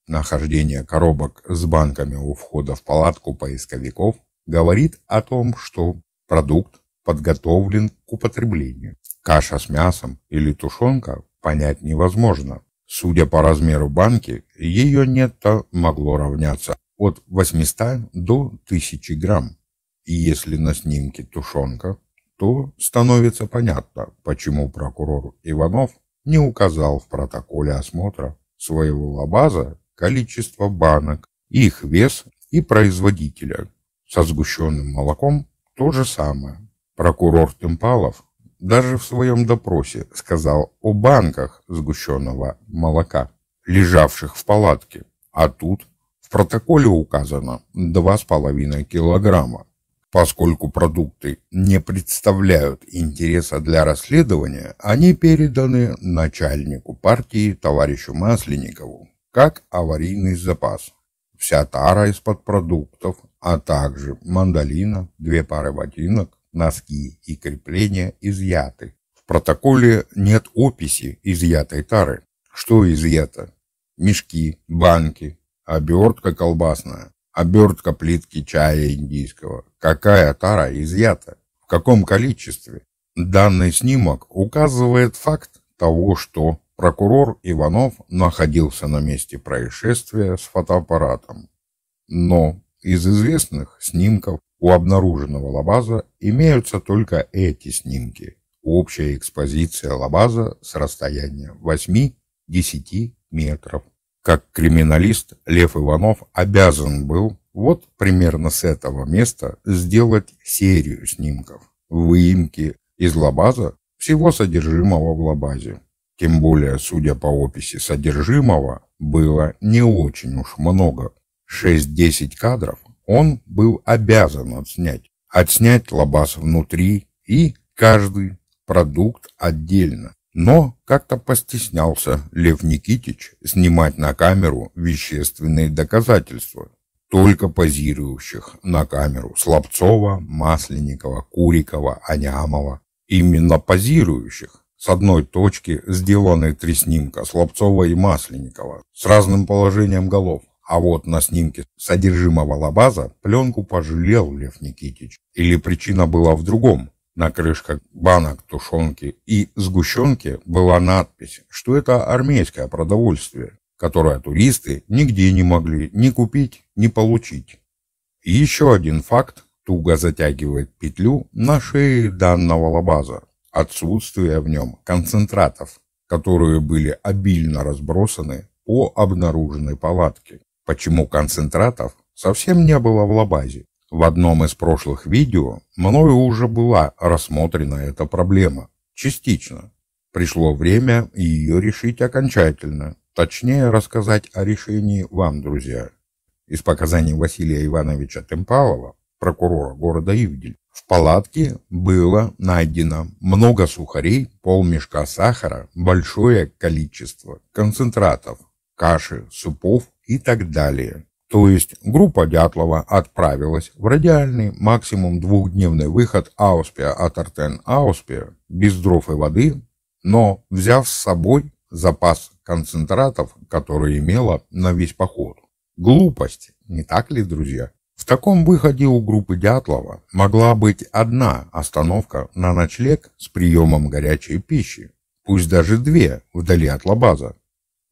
A: Нахождение коробок с банками у входа в палатку поисковиков говорит о том, что продукт подготовлен к употреблению. Каша с мясом или тушенка понять невозможно. Судя по размеру банки, ее нетто могло равняться от 800 до 1000 грамм. И если на снимке тушенка, то становится понятно, почему прокурор Иванов не указал в протоколе осмотра своего лабаза количество банок, их вес и производителя. Со сгущенным молоком то же самое. Прокурор Темпалов даже в своем допросе сказал о банках сгущенного молока, лежавших в палатке, а тут в протоколе указано 2,5 килограмма. Поскольку продукты не представляют интереса для расследования, они переданы начальнику партии товарищу Масленникову как аварийный запас. Вся тара из-под продуктов, а также мандолина, две пары ботинок, носки и крепления изъяты. В протоколе нет описи изъятой тары. Что изъято? Мешки, банки, обертка колбасная, обертка плитки чая индийского. Какая тара изъята? В каком количестве? Данный снимок указывает факт того, что прокурор Иванов находился на месте происшествия с фотоаппаратом. Но из известных снимков у обнаруженного лабаза имеются только эти снимки. Общая экспозиция лабаза с расстояния 8-10 метров. Как криминалист Лев Иванов обязан был вот примерно с этого места сделать серию снимков, выемки из лабаза всего содержимого в лабазе. Тем более, судя по описи содержимого, было не очень уж много. 6-10 кадров он был обязан отснять. Отснять лабаз внутри и каждый продукт отдельно. Но как-то постеснялся Лев Никитич снимать на камеру вещественные доказательства, только позирующих на камеру Слабцова, Масленникова, Курикова, Анямова. Именно позирующих. С одной точки сделаны три снимка Слабцова и Масленникова с разным положением голов. А вот на снимке содержимого лабаза пленку пожалел Лев Никитич. Или причина была в другом. На крышках банок тушенки и сгущенки была надпись, что это армейское продовольствие, которое туристы нигде не могли ни купить, ни получить. И еще один факт туго затягивает петлю на шее данного лабаза. Отсутствие в нем концентратов, которые были обильно разбросаны по обнаруженной палатке. Почему концентратов совсем не было в лабазе? В одном из прошлых видео мною уже была рассмотрена эта проблема. Частично. Пришло время ее решить окончательно. Точнее рассказать о решении вам, друзья. Из показаний Василия Ивановича Темпалова, прокурора города Ивдель, в палатке было найдено много сухарей, полмешка сахара, большое количество концентратов, каши, супов и так далее. То есть группа Дятлова отправилась в радиальный максимум двухдневный выход Ауспия от Артен Ауспия без дров и воды, но взяв с собой запас концентратов, который имела на весь поход. Глупость, не так ли, друзья? Таком выходе у группы Дятлова могла быть одна остановка на ночлег с приемом горячей пищи, пусть даже две вдали от лабаза.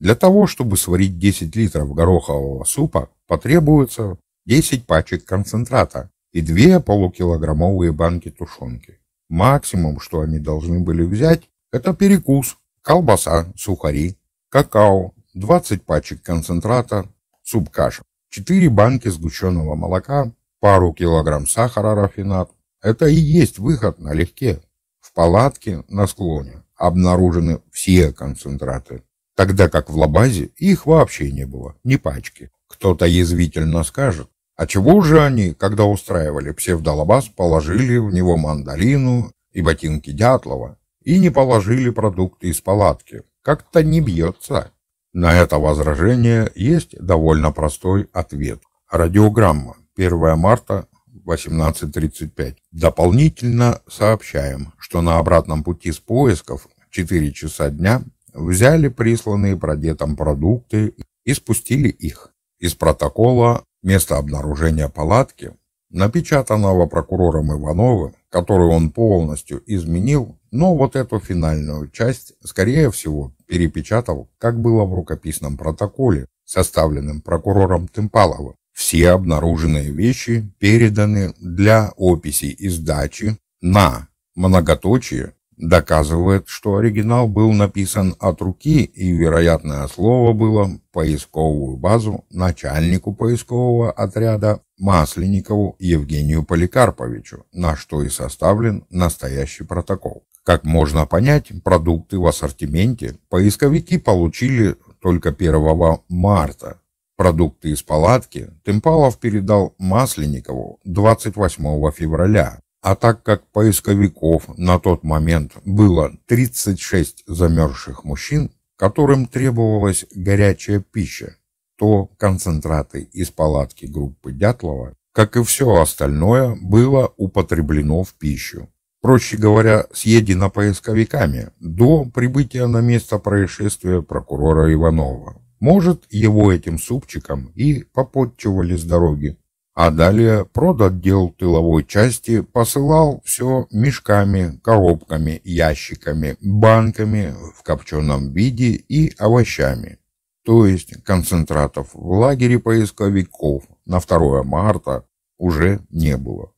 A: Для того, чтобы сварить 10 литров горохового супа, потребуется 10 пачек концентрата и 2 полукилограммовые банки тушенки. Максимум, что они должны были взять, это перекус, колбаса, сухари, какао, 20 пачек концентрата, суп-каша, 4 банки сгущенного молока, пару килограмм сахара рафинат. Это и есть выход налегке. В палатке на склоне обнаружены все концентраты, тогда как в лабазе их вообще не было, ни пачки. Кто-то язвительно скажет, А чего же они, когда устраивали псевдолабаз, положили в него мандолину и ботинки Дятлова и не положили продукты из палатки? Как-то не бьется. На это возражение есть довольно простой ответ. Радиограмма. 1 марта 18.35. Дополнительно сообщаем, что на обратном пути с поисков 4 часа дня взяли присланные продетом продукты и спустили их. Из протокола место обнаружения палатки, напечатанного прокурором Ивановым, который он полностью изменил, но вот эту финальную часть, скорее всего, перепечатал, как было в рукописном протоколе, составленном прокурором Тымпаловым. Все обнаруженные вещи переданы для описи и сдачи на многоточие доказывает, что оригинал был написан от руки и вероятное слово было поисковую базу начальнику поискового отряда Масленникову Евгению Поликарповичу, на что и составлен настоящий протокол. Как можно понять, продукты в ассортименте поисковики получили только 1 марта. Продукты из палатки Тымпалов передал Масленникову 28 февраля, а так как поисковиков на тот момент было 36 замерзших мужчин, которым требовалась горячая пища, то концентраты из палатки группы Дятлова, как и все остальное, было употреблено в пищу. Проще говоря, съедено поисковиками до прибытия на место происшествия прокурора Иванова. Может, его этим супчиком и попотчевали с дороги. А далее продотдел тыловой части посылал все мешками, коробками, ящиками, банками в копченом виде и овощами. То есть концентратов в лагере поисковиков на 2 марта уже не было.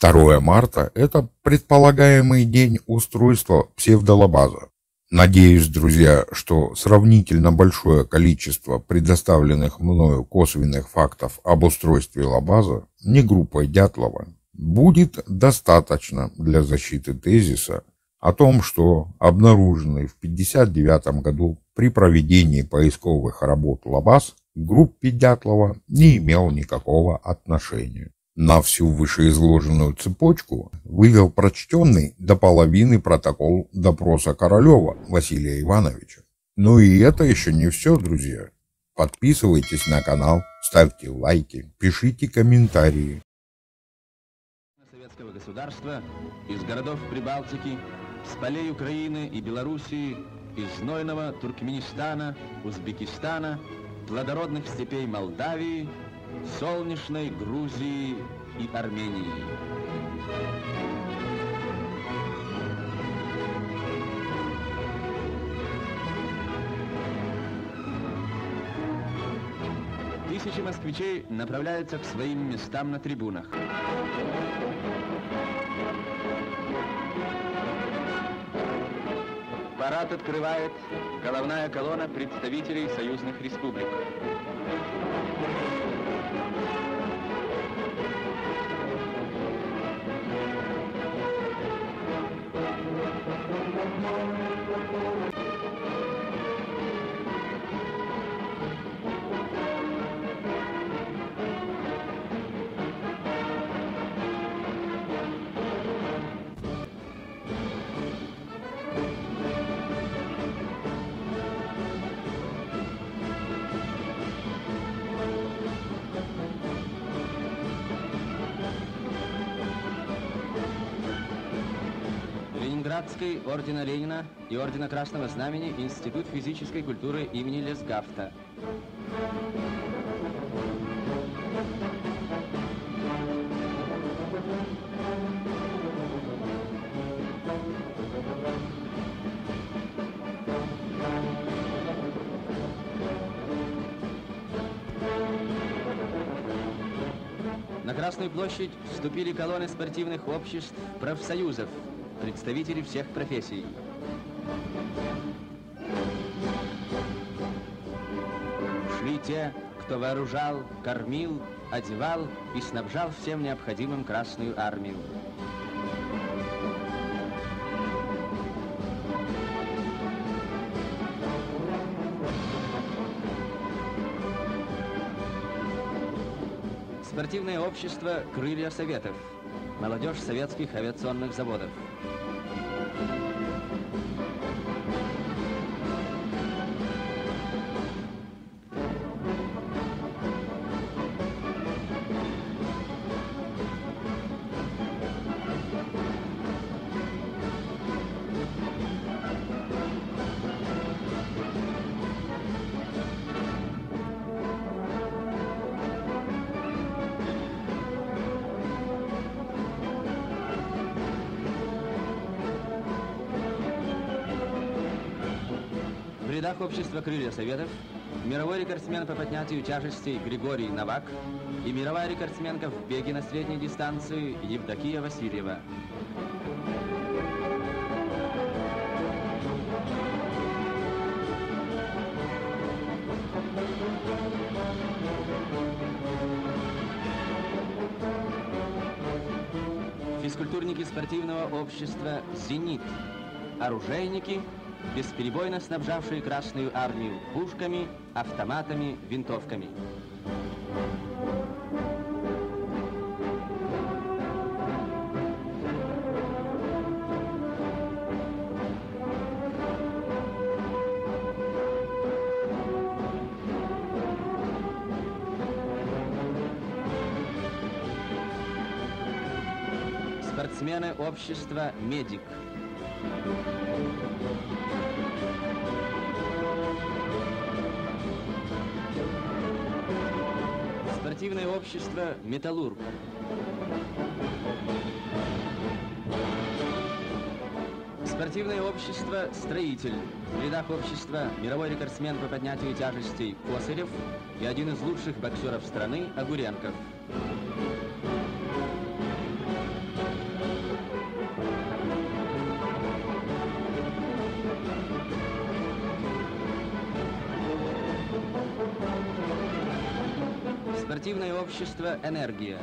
A: 2 марта – это предполагаемый день устройства псевдолабаза. Надеюсь, друзья, что сравнительно большое количество предоставленных мною косвенных фактов об устройстве Лабаза не группой Дятлова будет достаточно для защиты тезиса о том, что обнаруженный в 1959 году при проведении поисковых работ Лабаз группе Дятлова не имел никакого отношения. На всю вышеизложенную цепочку вывел прочтенный до половины протокол допроса Королева Василия Ивановича. Ну и это еще не все, друзья. Подписывайтесь на канал, ставьте лайки, пишите комментарии.
C: Советского государства из городов Прибалтики, с полей Украины и Белоруссии, из знойного Туркменистана, Узбекистана, плодородных степей Молдавии – солнечной Грузии и Армении. Тысячи москвичей направляются к своим местам на трибунах. Парад открывает головная колонна представителей союзных республик. Ленинградской Ордена Ленина и Ордена Красного Знамени Институт физической культуры имени Лесгафта. На Красную площадь вступили колонны спортивных обществ, профсоюзов, представители всех профессий. Шли те, кто вооружал, кормил, одевал и снабжал всем необходимым Красную Армию. Спортивное общество «Крылья Советов». Молодежь советских авиационных заводов. Рядах общества «Крылья Советов» мировой рекордсмен по поднятию тяжестей Григорий Новак и мировая рекордсменка в беге на средней дистанции Евдокия Васильева. Физкультурники спортивного общества «Зенит», оружейники – бесперебойно снабжавшие Красную Армию пушками, автоматами, винтовками. Спортсмены общества «Медик». Общество «Металлург». Спортивное общество «Строитель». В рядах общества мировой рекордсмен по поднятию тяжестей Косарев и один из лучших боксеров страны Огуренков. Общество «Энергия».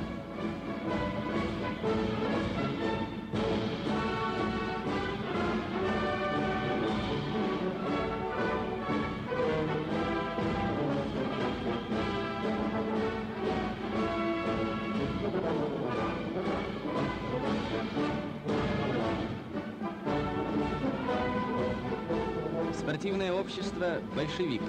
C: Спортивное общество «Большевик».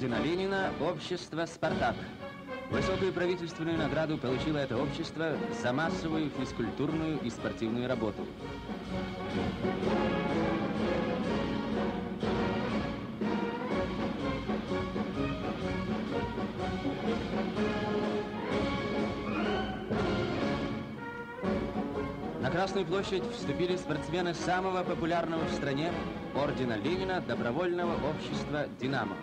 C: Ордена Ленина общество «Спартак». Высокую правительственную награду получило это общество за массовую физкультурную и спортивную работу. Красную площадь вступили спортсмены самого популярного в стране ордена Ленина добровольного общества «Динамо».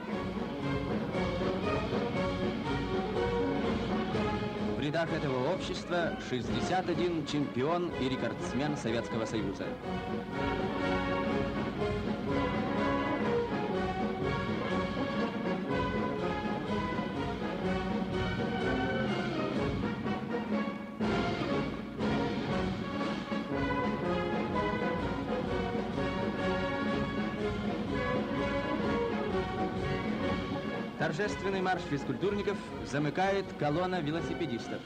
C: В рядах этого общества 61 чемпион и рекордсмен Советского Союза. Торжественный марш физкультурников замыкает колонна велосипедистов.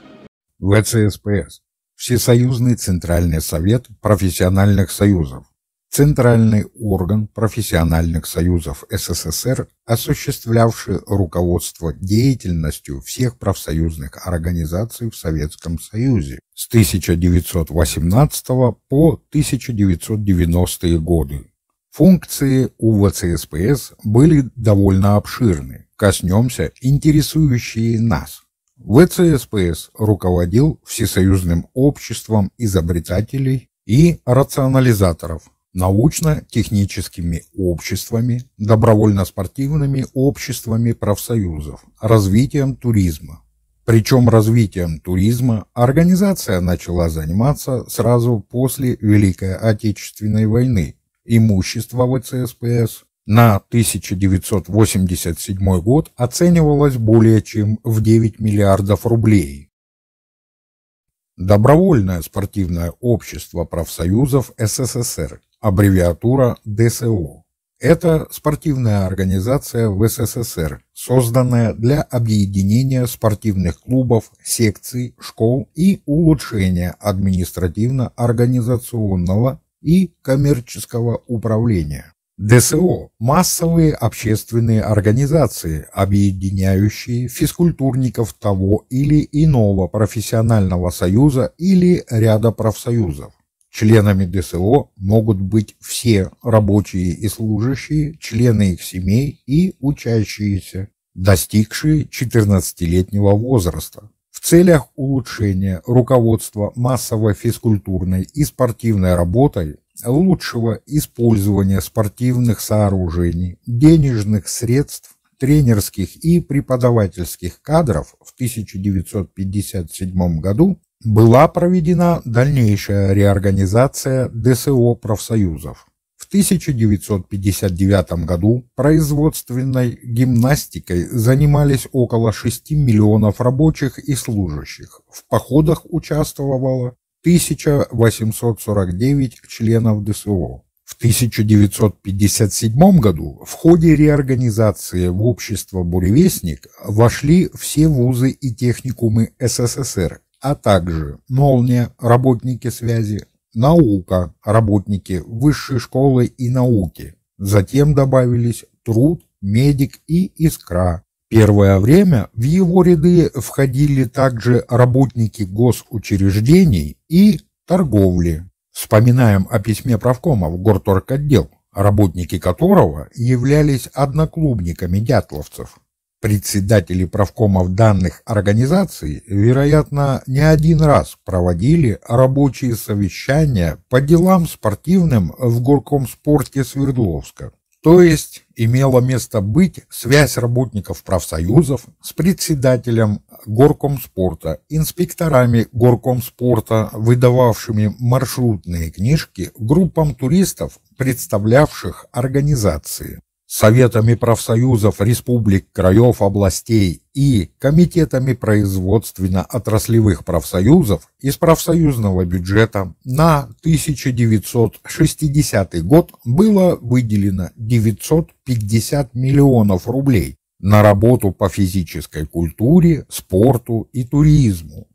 A: ВЦСПС. Всесоюзный Центральный Совет профессиональных союзов. Центральный орган профессиональных союзов СССР, осуществлявший руководство деятельностью всех профсоюзных организаций в Советском Союзе с 1918 по 1990 годы. Функции у ВЦСПС были довольно обширны. Коснемся интересующие нас. ВЦСПС руководил Всесоюзным обществом изобретателей и рационализаторов, научно-техническими обществами, добровольно-спортивными обществами профсоюзов, развитием туризма. Причем развитием туризма организация начала заниматься сразу после Великой Отечественной войны. Имущество ВЦСПС на 1987 год оценивалось более чем в 9 миллиардов рублей. Добровольное спортивное общество профсоюзов СССР, аббревиатура ДСО. Это спортивная организация в СССР, созданная для объединения спортивных клубов, секций, школ и улучшения административно-организационного и коммерческого управления. ДСО – массовые общественные организации, объединяющие физкультурников того или иного профессионального союза или ряда профсоюзов. Членами ДСО могут быть все рабочие и служащие, члены их семей и учащиеся, достигшие 14-летнего возраста. В целях улучшения руководства массовой физкультурной и спортивной работой лучшего использования спортивных сооружений, денежных средств, тренерских и преподавательских кадров в 1957 году была проведена дальнейшая реорганизация ДСО профсоюзов. В 1959 году производственной гимнастикой занимались около 6 миллионов рабочих и служащих. В походах участвовало 1849 членов ДСО. В 1957 году в ходе реорганизации в общество «Буревестник» вошли все вузы и техникумы СССР, а также «Молния» – работники связи, «Наука» – работники высшей школы и науки. Затем добавились «Труд», «Медик» и «Искра», Первое время в его ряды входили также работники госучреждений и торговли. Вспоминаем о письме правкома в горторготдел, работники которого являлись одноклубниками дятловцев. Председатели правкомов данных организаций, вероятно, не один раз проводили рабочие совещания по делам спортивным в горком спорте Свердловска. То есть имела место быть связь работников профсоюзов с председателем горком спорта, инспекторами горком спорта, выдававшими маршрутные книжки группам туристов, представлявших организации советами профсоюзов республик, краев, областей и комитетами производственно-отраслевых профсоюзов из профсоюзного бюджета на 1960 год было выделено 950 миллионов рублей на работу по физической культуре, спорту и туризму.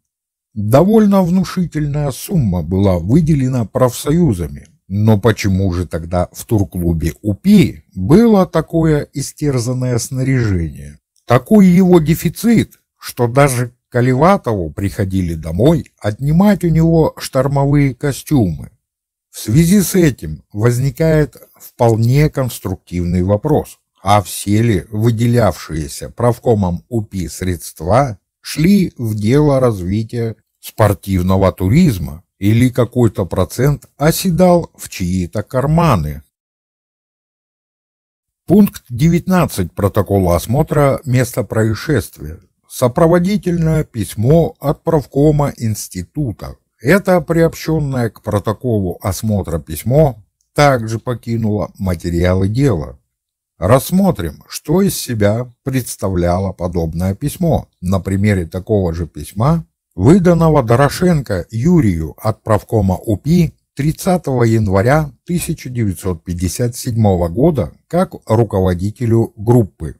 A: Довольно внушительная сумма была выделена профсоюзами – но почему же тогда в турклубе УПИ было такое истерзанное снаряжение? Такой его дефицит, что даже Каливатову приходили домой отнимать у него штормовые костюмы. В связи с этим возникает вполне конструктивный вопрос. А все ли выделявшиеся правкомом УПИ средства шли в дело развития спортивного туризма, или какой-то процент оседал в чьи-то карманы. Пункт 19 протокола осмотра места происшествия. Сопроводительное письмо от правкома института. Это приобщенное к протоколу осмотра письмо также покинуло материалы дела. Рассмотрим, что из себя представляло подобное письмо. На примере такого же письма выданного Дорошенко Юрию от правкома УПИ 30 января 1957 года как руководителю группы.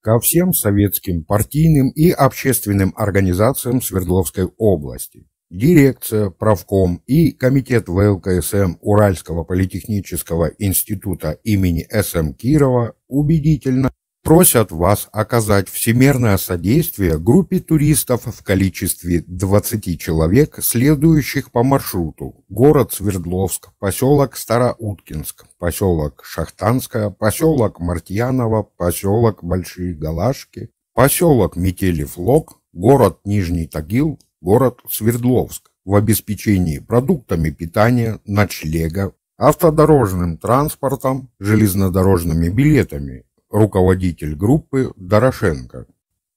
A: Ко всем советским партийным и общественным организациям Свердловской области. Дирекция, правком и комитет ВЛКСМ Уральского политехнического института имени С.М. Кирова убедительно просят вас оказать всемерное содействие группе туристов в количестве 20 человек, следующих по маршруту. Город Свердловск, поселок Староуткинск, поселок Шахтанская, поселок Мартьяново, поселок Большие Галашки, поселок Метелев-Лог, город Нижний Тагил, город Свердловск в обеспечении продуктами питания, ночлега, автодорожным транспортом, железнодорожными билетами, руководитель группы Дорошенко.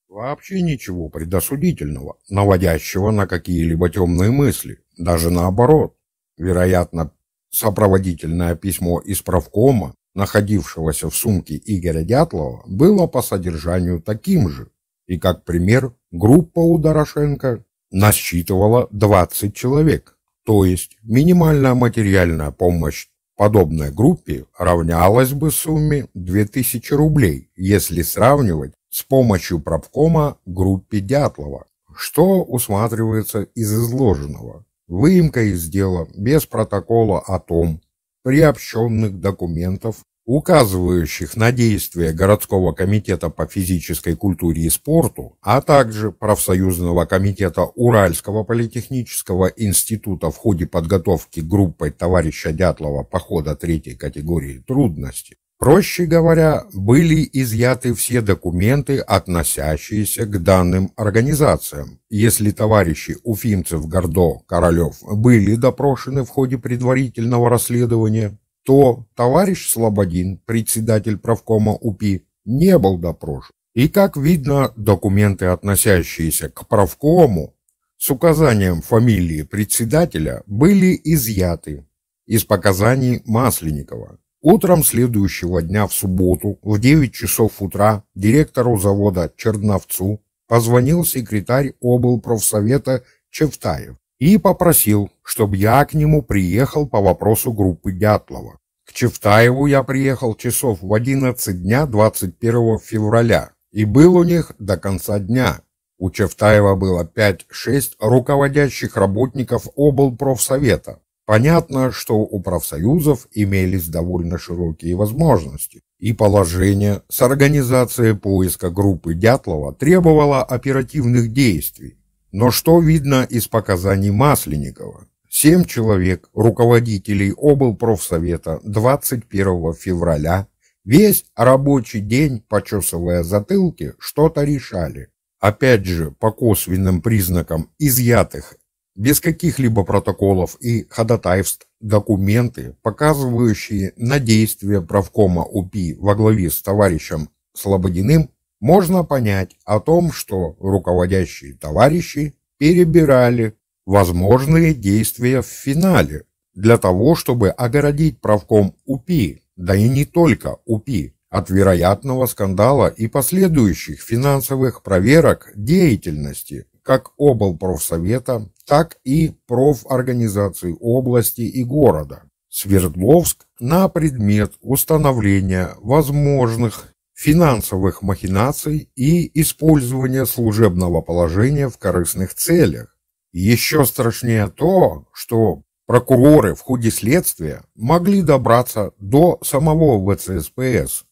A: Вообще ничего предосудительного, наводящего на какие-либо темные мысли, даже наоборот. Вероятно, сопроводительное письмо из правкома, находившегося в сумке Игоря Дятлова, было по содержанию таким же. И как пример, группа у Дорошенко насчитывала 20 человек. То есть минимальная материальная помощь подобной группе равнялась бы сумме 2000 рублей, если сравнивать с помощью правкома группе Дятлова. Что усматривается из изложенного? Выемка из дела без протокола о том, приобщенных документов указывающих на действия городского комитета по физической культуре и спорту, а также профсоюзного комитета Уральского политехнического института в ходе подготовки группой товарища Дятлова похода третьей категории трудности, проще говоря, были изъяты все документы, относящиеся к данным организациям. Если товарищи Уфимцев, Гордо, Королев были допрошены в ходе предварительного расследования, то товарищ Слободин, председатель правкома УПИ, не был допрошен. И, как видно, документы, относящиеся к правкому, с указанием фамилии председателя, были изъяты из показаний Масленникова. Утром следующего дня в субботу в 9 часов утра директору завода Черновцу позвонил секретарь облпрофсовета Чевтаев и попросил, чтобы я к нему приехал по вопросу группы Дятлова. К Чевтаеву я приехал часов в 11 дня 21 февраля и был у них до конца дня. У Чевтаева было 5-6 руководящих работников облпрофсовета. Понятно, что у профсоюзов имелись довольно широкие возможности, и положение с организацией поиска группы Дятлова требовало оперативных действий. Но что видно из показаний Масленникова? Семь человек, руководителей облпрофсовета 21 февраля, весь рабочий день, почесывая затылки, что-то решали. Опять же, по косвенным признакам изъятых, без каких-либо протоколов и ходатайств, документы, показывающие на действия правкома УПИ во главе с товарищем Слободиным, можно понять о том, что руководящие товарищи перебирали возможные действия в финале для того, чтобы огородить правком УПИ, да и не только УПИ, от вероятного скандала и последующих финансовых проверок деятельности как облпрофсовета, так и профорганизаций области и города. Свердловск на предмет установления возможных финансовых махинаций и использования служебного положения в корыстных целях. Еще страшнее то, что прокуроры в ходе следствия могли добраться до самого ВЦСПС.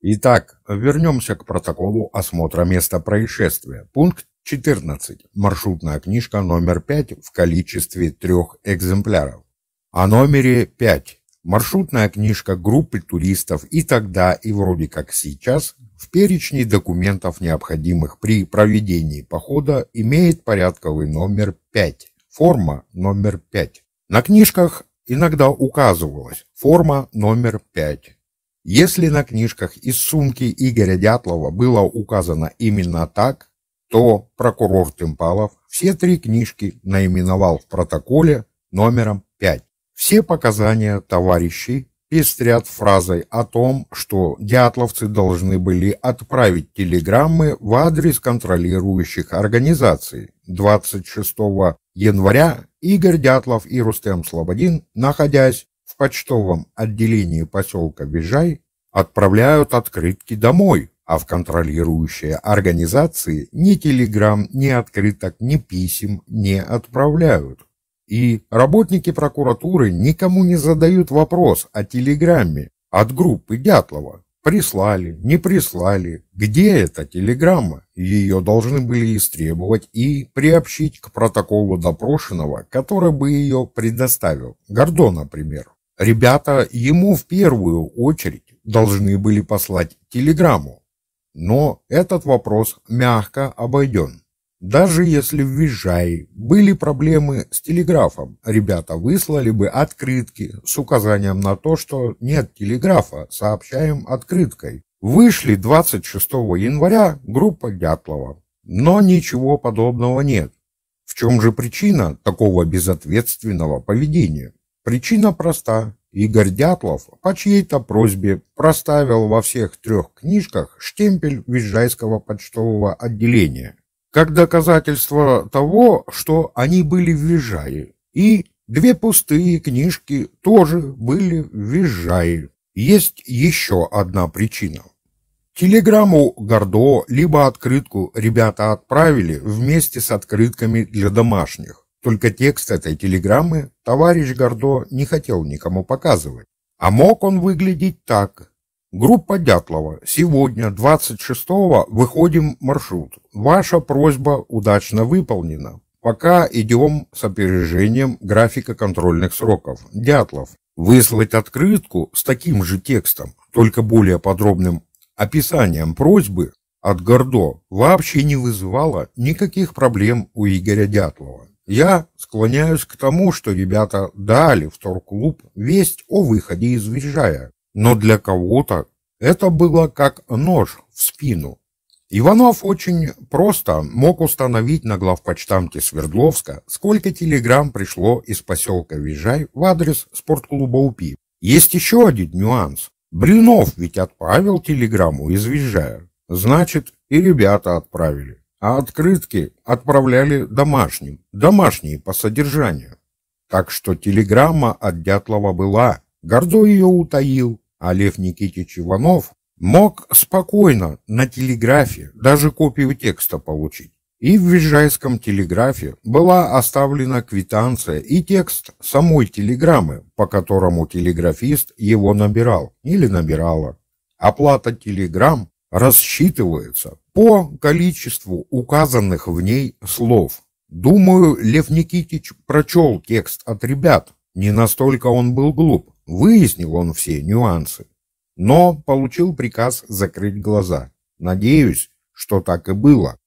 A: Итак, вернемся к протоколу осмотра места происшествия. Пункт 14. Маршрутная книжка номер 5 в количестве трех экземпляров. О номере 5 маршрутная книжка группы туристов и тогда, и вроде как сейчас, в перечне документов, необходимых при проведении похода, имеет порядковый номер 5, форма номер 5. На книжках иногда указывалась форма номер 5. Если на книжках из сумки Игоря Дятлова было указано именно так, то прокурор Тымпалов все три книжки наименовал в протоколе номером 5. Все показания товарищей пестрят фразой о том, что дятловцы должны были отправить телеграммы в адрес контролирующих организаций. 26 января Игорь Дятлов и Рустем Слободин, находясь в почтовом отделении поселка Бежай, отправляют открытки домой, а в контролирующие организации ни телеграмм, ни открыток, ни писем не отправляют. И работники прокуратуры никому не задают вопрос о телеграмме от группы Дятлова. Прислали, не прислали, где эта телеграмма? Ее должны были истребовать и приобщить к протоколу допрошенного, который бы ее предоставил. Гордо, например. Ребята ему в первую очередь должны были послать телеграмму. Но этот вопрос мягко обойден. Даже если в Визжае были проблемы с телеграфом, ребята выслали бы открытки с указанием на то, что нет телеграфа, сообщаем открыткой. Вышли 26 января группа Дятлова. Но ничего подобного нет. В чем же причина такого безответственного поведения? Причина проста. Игорь Дятлов по чьей-то просьбе проставил во всех трех книжках штемпель Визжайского почтового отделения как доказательство того, что они были в Визжае. И две пустые книжки тоже были в Визжае. Есть еще одна причина. Телеграмму Гордо либо открытку ребята отправили вместе с открытками для домашних. Только текст этой телеграммы товарищ Гордо не хотел никому показывать. А мог он выглядеть так. Группа Дятлова. Сегодня, 26-го, выходим маршрут. Ваша просьба удачно выполнена. Пока идем с опережением графика контрольных сроков. Дятлов. Выслать открытку с таким же текстом, только более подробным описанием просьбы от Гордо вообще не вызывало никаких проблем у Игоря Дятлова. Я склоняюсь к тому, что ребята дали в торклуб весть о выходе из Визжая, но для кого-то это было как нож в спину. Иванов очень просто мог установить на главпочтамте Свердловска, сколько телеграмм пришло из поселка Вижай в адрес спортклуба УПИ. Есть еще один нюанс. Блинов ведь отправил телеграмму из Вижая. Значит, и ребята отправили. А открытки отправляли домашним. Домашние по содержанию. Так что телеграмма от Дятлова была. Гордо ее утаил, а Лев Никитич Иванов мог спокойно на телеграфе даже копию текста получить. И в Визжайском телеграфе была оставлена квитанция и текст самой телеграммы, по которому телеграфист его набирал или набирала. Оплата телеграмм рассчитывается по количеству указанных в ней слов. Думаю, Лев Никитич прочел текст от ребят. Не настолько он был глуп. Выяснил он все нюансы, но получил приказ закрыть глаза. Надеюсь, что так и было.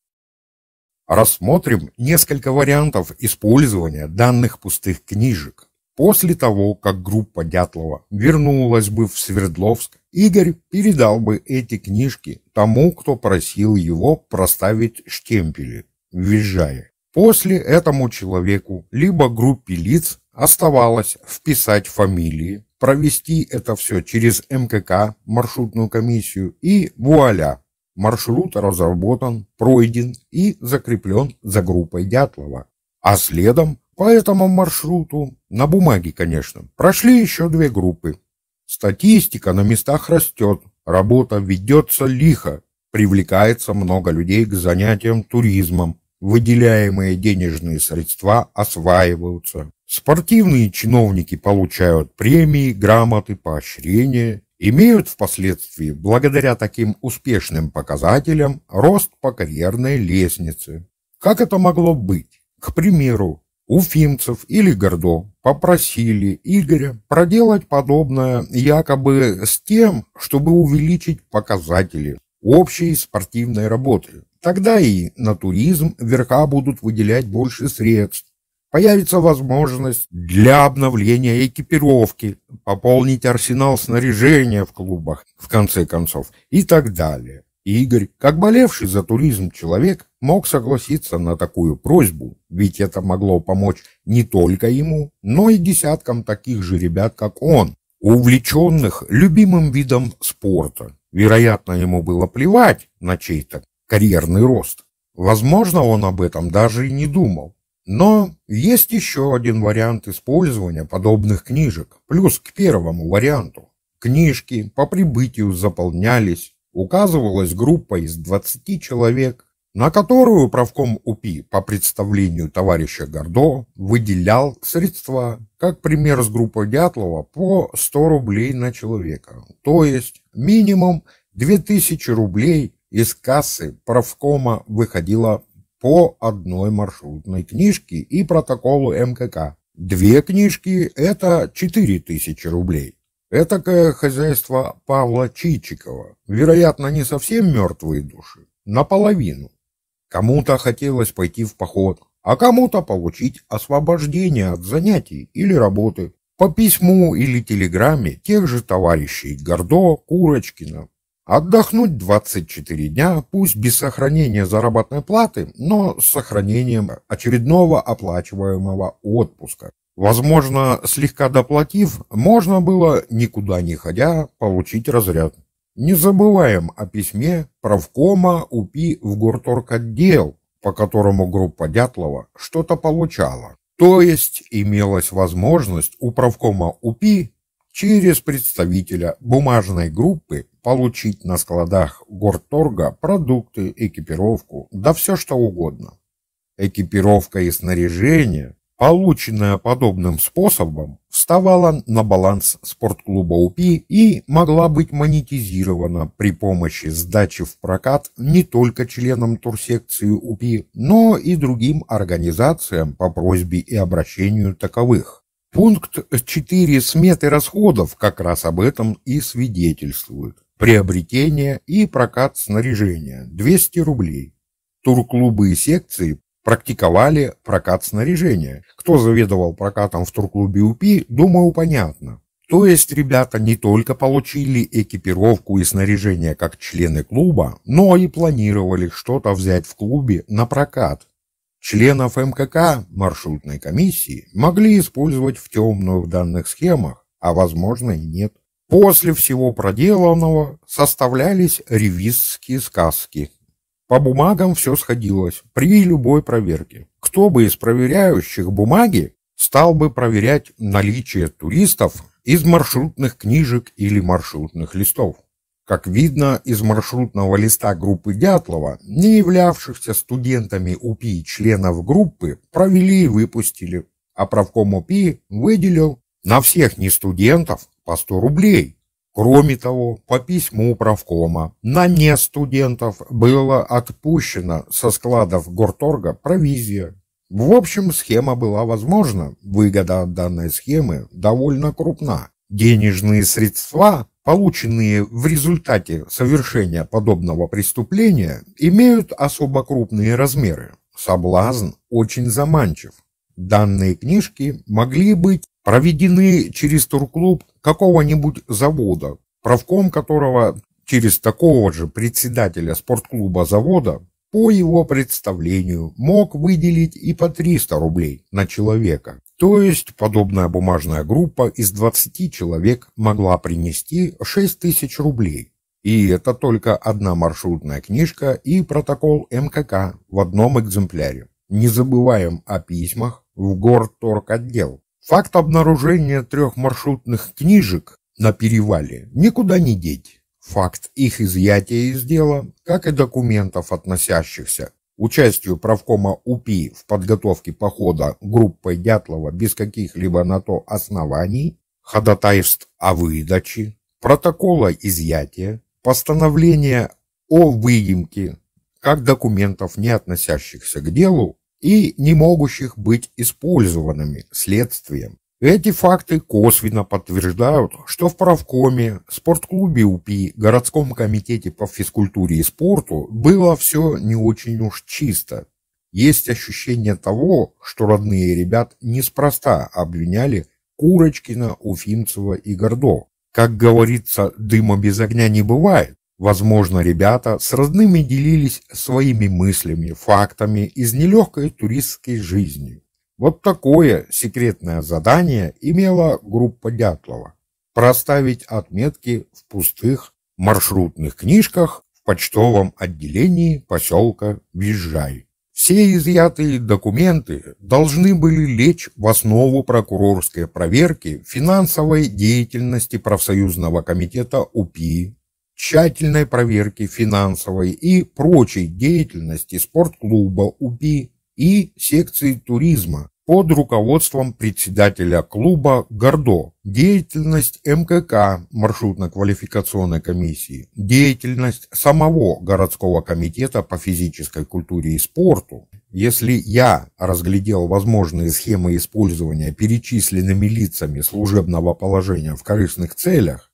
A: Рассмотрим несколько вариантов использования данных пустых книжек. После того, как группа Дятлова вернулась бы в Свердловск, Игорь передал бы эти книжки тому, кто просил его проставить штемпели, визжая. После этому человеку, либо группе лиц, оставалось вписать фамилии, провести это все через МКК, маршрутную комиссию, и вуаля, маршрут разработан, пройден и закреплен за группой Дятлова. А следом по этому маршруту, на бумаге, конечно, прошли еще две группы. Статистика на местах растет, работа ведется лихо, привлекается много людей к занятиям туризмом, выделяемые денежные средства осваиваются. Спортивные чиновники получают премии, грамоты, поощрения, имеют впоследствии, благодаря таким успешным показателям, рост по карьерной лестнице. Как это могло быть? К примеру, уфимцев или Гордо попросили Игоря проделать подобное якобы с тем, чтобы увеличить показатели общей спортивной работы. Тогда и на туризм верха будут выделять больше средств. Появится возможность для обновления экипировки, пополнить арсенал снаряжения в клубах, в конце концов, и так далее. Игорь, как болевший за туризм человек, мог согласиться на такую просьбу, ведь это могло помочь не только ему, но и десяткам таких же ребят, как он, увлеченных любимым видом спорта. Вероятно, ему было плевать на чей-то карьерный рост. Возможно, он об этом даже и не думал. Но есть еще один вариант использования подобных книжек, плюс к первому варианту. Книжки по прибытию заполнялись, указывалась группа из 20 человек, на которую правком УПИ по представлению товарища Гордо выделял средства, как пример с группой Дятлова, по 100 рублей на человека, то есть минимум 2000 рублей из кассы правкома выходило по одной маршрутной книжке и протоколу МКК. Две книжки – это 4000 рублей. Этакое хозяйство Павла Чичикова. Вероятно, не совсем мертвые души, наполовину. Кому-то хотелось пойти в поход, а кому-то получить освобождение от занятий или работы по письму или телеграмме тех же товарищей Гордо, Курочкина. Отдохнуть 24 дня, пусть без сохранения заработной платы, но с сохранением очередного оплачиваемого отпуска. Возможно, слегка доплатив, можно было, никуда не ходя, получить разряд. Не забываем о письме правкома УПИ в горторг отдел, по которому группа Дятлова что-то получала. То есть имелась возможность у правкома УПИ через представителя бумажной группы получить на складах горторга продукты, экипировку, да все что угодно. Экипировка и снаряжение полученная подобным способом, вставала на баланс спортклуба УПИ и могла быть монетизирована при помощи сдачи в прокат не только членам турсекции УПИ, но и другим организациям по просьбе и обращению таковых. Пункт 4 сметы расходов как раз об этом и свидетельствует. Приобретение и прокат снаряжения – 200 рублей. Турклубы и секции практиковали прокат снаряжения. Кто заведовал прокатом в турклубе УПИ, думаю, понятно. То есть ребята не только получили экипировку и снаряжение как члены клуба, но и планировали что-то взять в клубе на прокат. Членов МКК маршрутной комиссии могли использовать в темных данных схемах, а возможно и нет. После всего проделанного составлялись ревизские сказки, по бумагам все сходилось при любой проверке. Кто бы из проверяющих бумаги стал бы проверять наличие туристов из маршрутных книжек или маршрутных листов? Как видно из маршрутного листа группы Дятлова, не являвшихся студентами УПИ членов группы провели и выпустили, а правком УПИ выделил на всех нестудентов по 100 рублей. Кроме того, по письму правкома на нестудентов было отпущено со складов горторга провизия. В общем, схема была возможна. Выгода от данной схемы довольно крупна. Денежные средства, полученные в результате совершения подобного преступления, имеют особо крупные размеры. Соблазн очень заманчив. Данные книжки могли быть проведены через турклуб какого-нибудь завода, правком которого через такого же председателя спортклуба завода по его представлению мог выделить и по 300 рублей на человека. То есть подобная бумажная группа из 20 человек могла принести 6 тысяч рублей. И это только одна маршрутная книжка и протокол МКК в одном экземпляре. Не забываем о письмах в горторг отдел. Факт обнаружения трех маршрутных книжек на перевале никуда не деть. Факт их изъятия из дела, как и документов, относящихся участию правкома УПИ в подготовке похода группой Дятлова без каких-либо на то оснований, ходатайств о выдаче, протокола изъятия, постановления о выемке как документов, не относящихся к делу, и не могущих быть использованными следствием. Эти факты косвенно подтверждают, что в правкоме, спортклубе УПИ, городском комитете по физкультуре и спорту было все не очень уж чисто. Есть ощущение того, что родные ребят неспроста обвиняли Курочкина, Уфимцева и Гордо. Как говорится, дыма без огня не бывает. Возможно, ребята с родными делились своими мыслями, фактами из нелегкой туристской жизни. Вот такое секретное задание имела группа Дятлова. Проставить отметки в пустых маршрутных книжках в почтовом отделении поселка Визжай. Все изъятые документы должны были лечь в основу прокурорской проверки финансовой деятельности профсоюзного комитета УПИ тщательной проверки финансовой и прочей деятельности спортклуба УПИ и секции туризма под руководством председателя клуба Гордо, деятельность МКК маршрутно-квалификационной комиссии, деятельность самого городского комитета по физической культуре и спорту. Если я разглядел возможные схемы использования перечисленными лицами служебного положения в корыстных целях,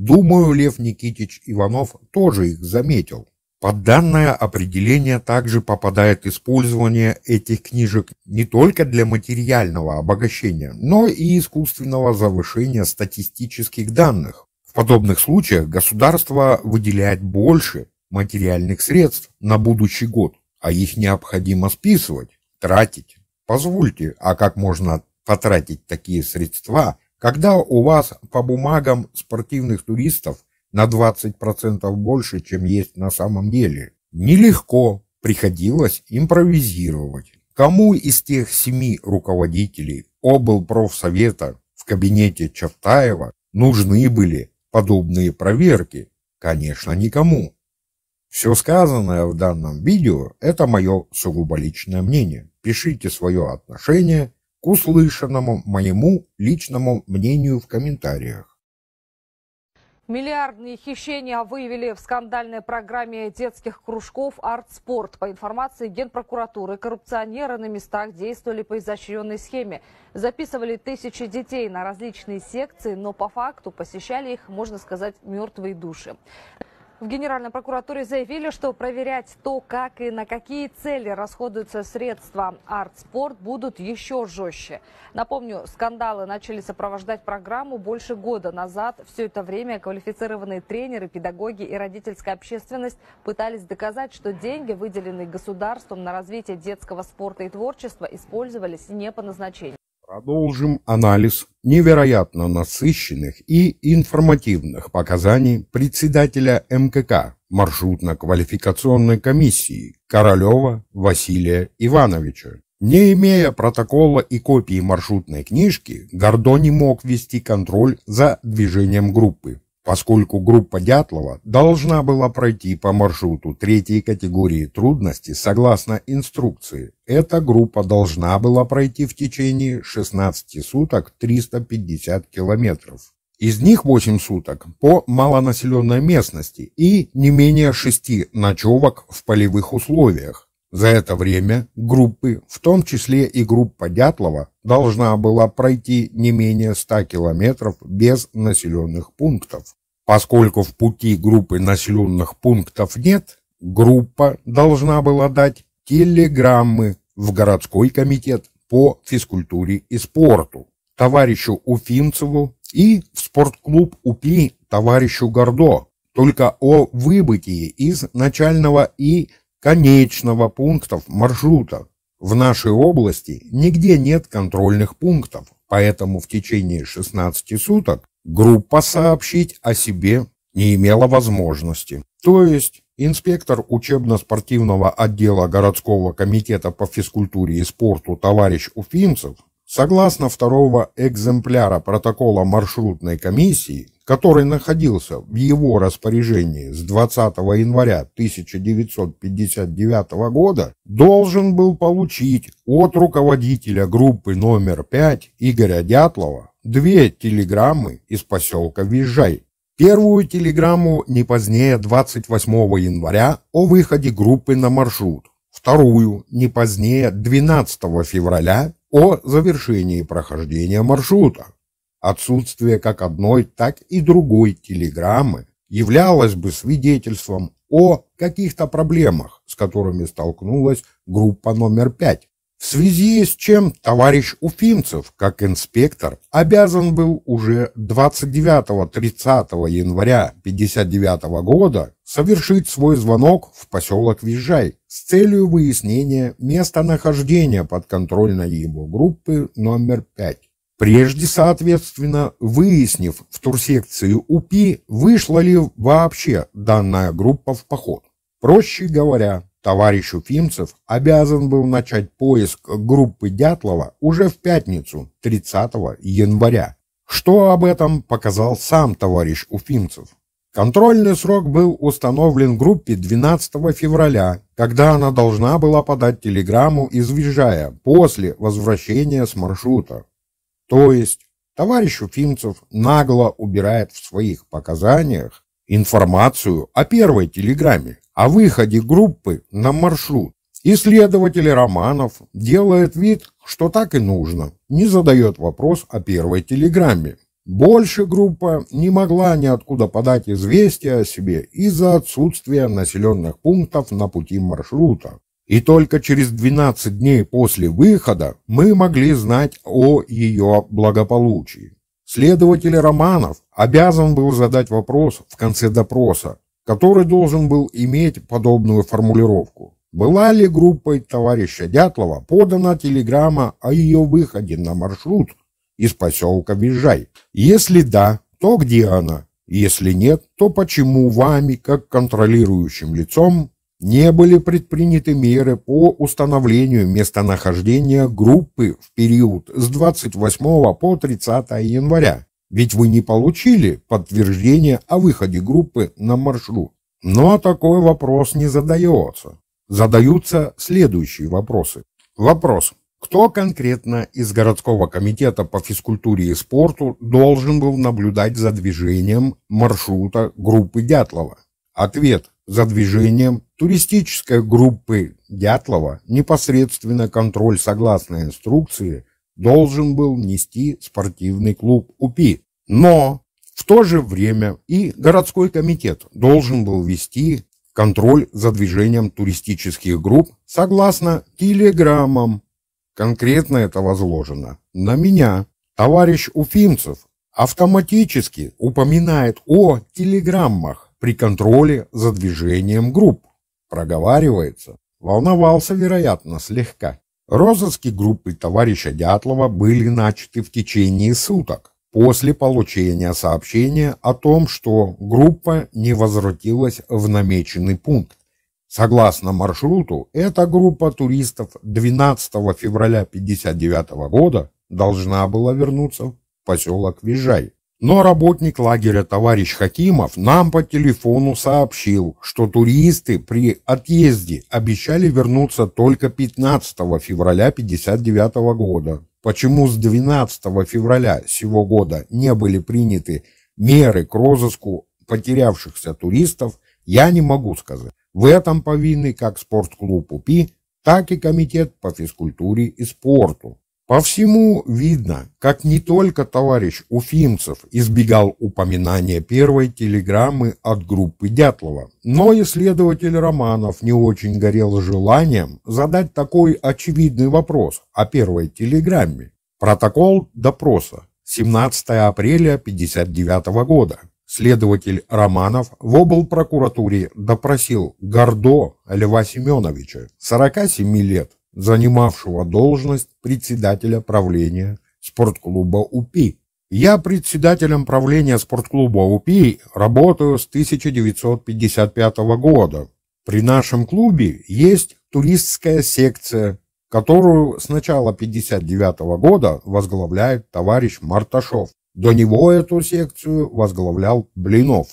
A: Думаю, Лев Никитич Иванов тоже их заметил. Под данное определение также попадает использование этих книжек не только для материального обогащения, но и искусственного завышения статистических данных. В подобных случаях государство выделяет больше материальных средств на будущий год, а их необходимо списывать, тратить. Позвольте, а как можно потратить такие средства, когда у вас по бумагам спортивных туристов на 20% больше, чем есть на самом деле. Нелегко, приходилось импровизировать. Кому из тех семи руководителей облпрофсовета в кабинете Чертаева нужны были подобные проверки? Конечно, никому. Все сказанное в данном видео – это мое сугубо личное мнение. Пишите свое отношение к услышанному моему личному мнению в комментариях.
D: Миллиардные хищения выявили в скандальной программе детских кружков «Артспорт». По информации Генпрокуратуры, коррупционеры на местах действовали по изощренной схеме. Записывали тысячи детей на различные секции, но по факту посещали их, можно сказать, мертвые души. В Генеральной прокуратуре заявили, что проверять то, как и на какие цели расходуются средства «Артспорт» будут еще жестче. Напомню, скандалы начали сопровождать программу больше года назад. Все это время квалифицированные тренеры, педагоги и родительская общественность пытались доказать, что деньги, выделенные государством на развитие детского спорта и творчества, использовались не по назначению.
A: Продолжим анализ невероятно насыщенных и информативных показаний председателя МКК маршрутно-квалификационной комиссии Королева Василия Ивановича. Не имея протокола и копии маршрутной книжки, Гордо не мог вести контроль за движением группы поскольку группа Дятлова должна была пройти по маршруту третьей категории трудности согласно инструкции. Эта группа должна была пройти в течение 16 суток 350 километров. Из них 8 суток по малонаселенной местности и не менее 6 ночевок в полевых условиях. За это время группы, в том числе и группа Дятлова, должна была пройти не менее 100 километров без населенных пунктов. Поскольку в пути группы населенных пунктов нет, группа должна была дать телеграммы в городской комитет по физкультуре и спорту, товарищу Уфимцеву и в спортклуб УПИ товарищу Гордо, только о выбытии из начального и конечного пунктов маршрута. В нашей области нигде нет контрольных пунктов, поэтому в течение 16 суток группа сообщить о себе не имела возможности. То есть инспектор учебно-спортивного отдела городского комитета по физкультуре и спорту товарищ Уфимцев Согласно второго экземпляра протокола маршрутной комиссии, который находился в его распоряжении с 20 января 1959 года, должен был получить от руководителя группы номер 5 Игоря Дятлова две телеграммы из поселка Визжай. Первую телеграмму не позднее 28 января о выходе группы на маршрут, вторую не позднее 12 февраля о завершении прохождения маршрута. Отсутствие как одной, так и другой телеграммы являлось бы свидетельством о каких-то проблемах, с которыми столкнулась группа номер пять. В связи с чем товарищ Уфимцев, как инспектор, обязан был уже 29-30 января 1959 года совершить свой звонок в поселок Визжай с целью выяснения местонахождения подконтрольной его группы номер 5. Прежде, соответственно, выяснив в турсекции УПИ, вышла ли вообще данная группа в поход. Проще говоря, Товарищ Уфимцев обязан был начать поиск группы Дятлова уже в пятницу, 30 января. Что об этом показал сам товарищ Уфимцев? Контрольный срок был установлен группе 12 февраля, когда она должна была подать телеграмму из Визжая после возвращения с маршрута. То есть товарищ Уфимцев нагло убирает в своих показаниях информацию о первой телеграмме, о выходе группы на маршрут. Исследователь Романов делает вид, что так и нужно, не задает вопрос о первой телеграмме. Больше группа не могла ниоткуда подать известия о себе из-за отсутствия населенных пунктов на пути маршрута. И только через 12 дней после выхода мы могли знать о ее благополучии. Следователь Романов обязан был задать вопрос в конце допроса, который должен был иметь подобную формулировку. Была ли группой товарища Дятлова подана телеграмма о ее выходе на маршрут из поселка Визжай? Если да, то где она? Если нет, то почему вами, как контролирующим лицом, не были предприняты меры по установлению местонахождения группы в период с 28 по 30 января? Ведь вы не получили подтверждение о выходе группы на маршрут. Но такой вопрос не задается задаются следующие вопросы. Вопрос. Кто конкретно из городского комитета по физкультуре и спорту должен был наблюдать за движением маршрута группы Дятлова? Ответ. За движением туристической группы Дятлова непосредственно контроль согласно инструкции должен был нести спортивный клуб УПИ. Но в то же время и городской комитет должен был вести контроль за движением туристических групп согласно телеграммам. Конкретно это возложено на меня. Товарищ Уфимцев автоматически упоминает о телеграммах при контроле за движением групп. Проговаривается. Волновался, вероятно, слегка. Розыски группы товарища Дятлова были начаты в течение суток после получения сообщения о том, что группа не возвратилась в намеченный пункт. Согласно маршруту, эта группа туристов 12 февраля 1959 года должна была вернуться в поселок Визжай. Но работник лагеря товарищ Хакимов нам по телефону сообщил, что туристы при отъезде обещали вернуться только 15 февраля 1959 года. Почему с 12 февраля сего года не были приняты меры к розыску потерявшихся туристов, я не могу сказать. В этом повинны как спортклуб УПИ, так и комитет по физкультуре и спорту. По всему видно, как не только товарищ Уфимцев избегал упоминания первой телеграммы от группы Дятлова, но и следователь Романов не очень горел желанием задать такой очевидный вопрос о первой телеграмме. Протокол допроса 17 апреля 1959 года. Следователь Романов в облпрокуратуре допросил Гордо Льва Семеновича, 47 лет, занимавшего должность председателя правления спортклуба УПИ. Я председателем правления спортклуба УПИ работаю с 1955 года. При нашем клубе есть туристская секция, которую с начала 1959 года возглавляет товарищ Марташов. До него эту секцию возглавлял Блинов.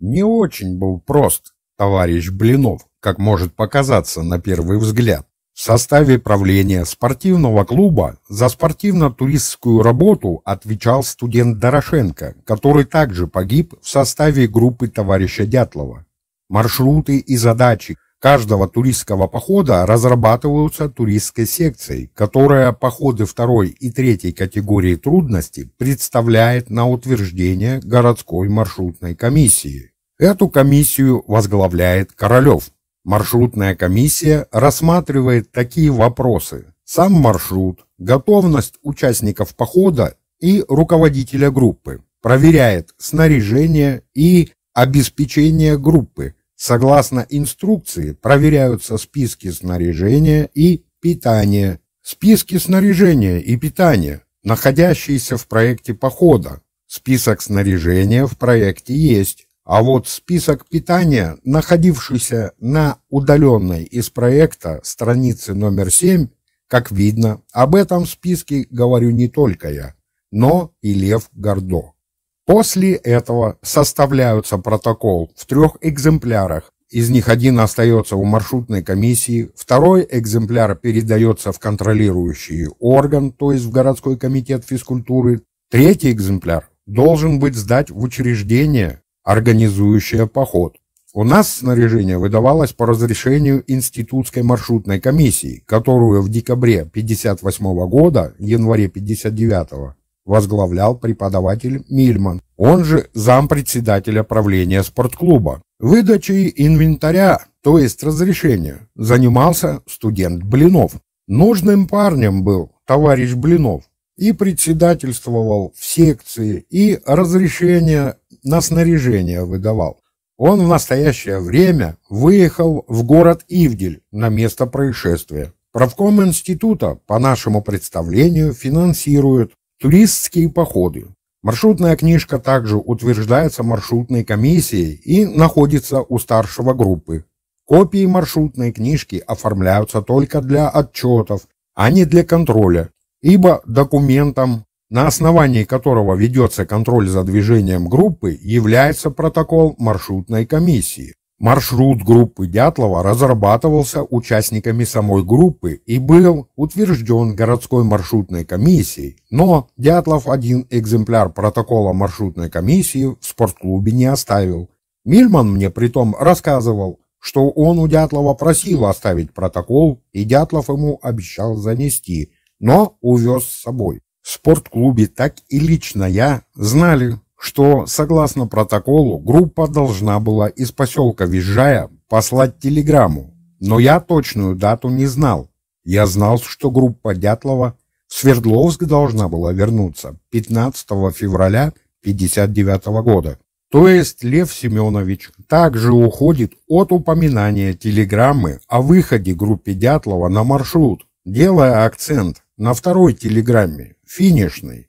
A: Не очень был прост товарищ Блинов, как может показаться на первый взгляд. В составе правления спортивного клуба за спортивно-туристскую работу отвечал студент Дорошенко, который также погиб в составе группы товарища Дятлова. Маршруты и задачи каждого туристского похода разрабатываются туристской секцией, которая походы второй и третьей категории трудности представляет на утверждение городской маршрутной комиссии. Эту комиссию возглавляет Королев. Маршрутная комиссия рассматривает такие вопросы. Сам маршрут, готовность участников похода и руководителя группы. Проверяет снаряжение и обеспечение группы. Согласно инструкции проверяются списки снаряжения и питания. Списки снаряжения и питания, находящиеся в проекте похода. Список снаряжения в проекте есть. А вот список питания, находившийся на удаленной из проекта странице номер 7, как видно, об этом списке говорю не только я, но и Лев Гордо. После этого составляются протокол в трех экземплярах. Из них один остается у маршрутной комиссии, второй экземпляр передается в контролирующий орган, то есть в городской комитет физкультуры, третий экземпляр должен быть сдать в учреждение, организующая поход. У нас снаряжение выдавалось по разрешению Институтской маршрутной комиссии, которую в декабре 1958 года, январе 1959 возглавлял преподаватель Мильман, он же зампредседателя правления спортклуба. Выдачей инвентаря, то есть разрешения, занимался студент Блинов. Нужным парнем был товарищ Блинов и председательствовал в секции, и разрешение на снаряжение выдавал. Он в настоящее время выехал в город Ивдель на место происшествия. Правком института, по нашему представлению, финансирует туристские походы. Маршрутная книжка также утверждается маршрутной комиссией и находится у старшего группы. Копии маршрутной книжки оформляются только для отчетов, а не для контроля, ибо документом, на основании которого ведется контроль за движением группы, является протокол маршрутной комиссии. Маршрут группы Дятлова разрабатывался участниками самой группы и был утвержден городской маршрутной комиссией, но Дятлов один экземпляр протокола маршрутной комиссии в спортклубе не оставил. Мильман мне притом рассказывал, что он у Дятлова просил оставить протокол, и Дятлов ему обещал занести, но увез с собой. В спортклубе так и лично я знали, что, согласно протоколу, группа должна была из поселка Визжая послать телеграмму, но я точную дату не знал. Я знал, что группа Дятлова в Свердловск должна была вернуться 15 февраля 59 года. То есть Лев Семенович также уходит от упоминания телеграммы о выходе группы Дятлова на маршрут, делая акцент на второй телеграмме, финишной.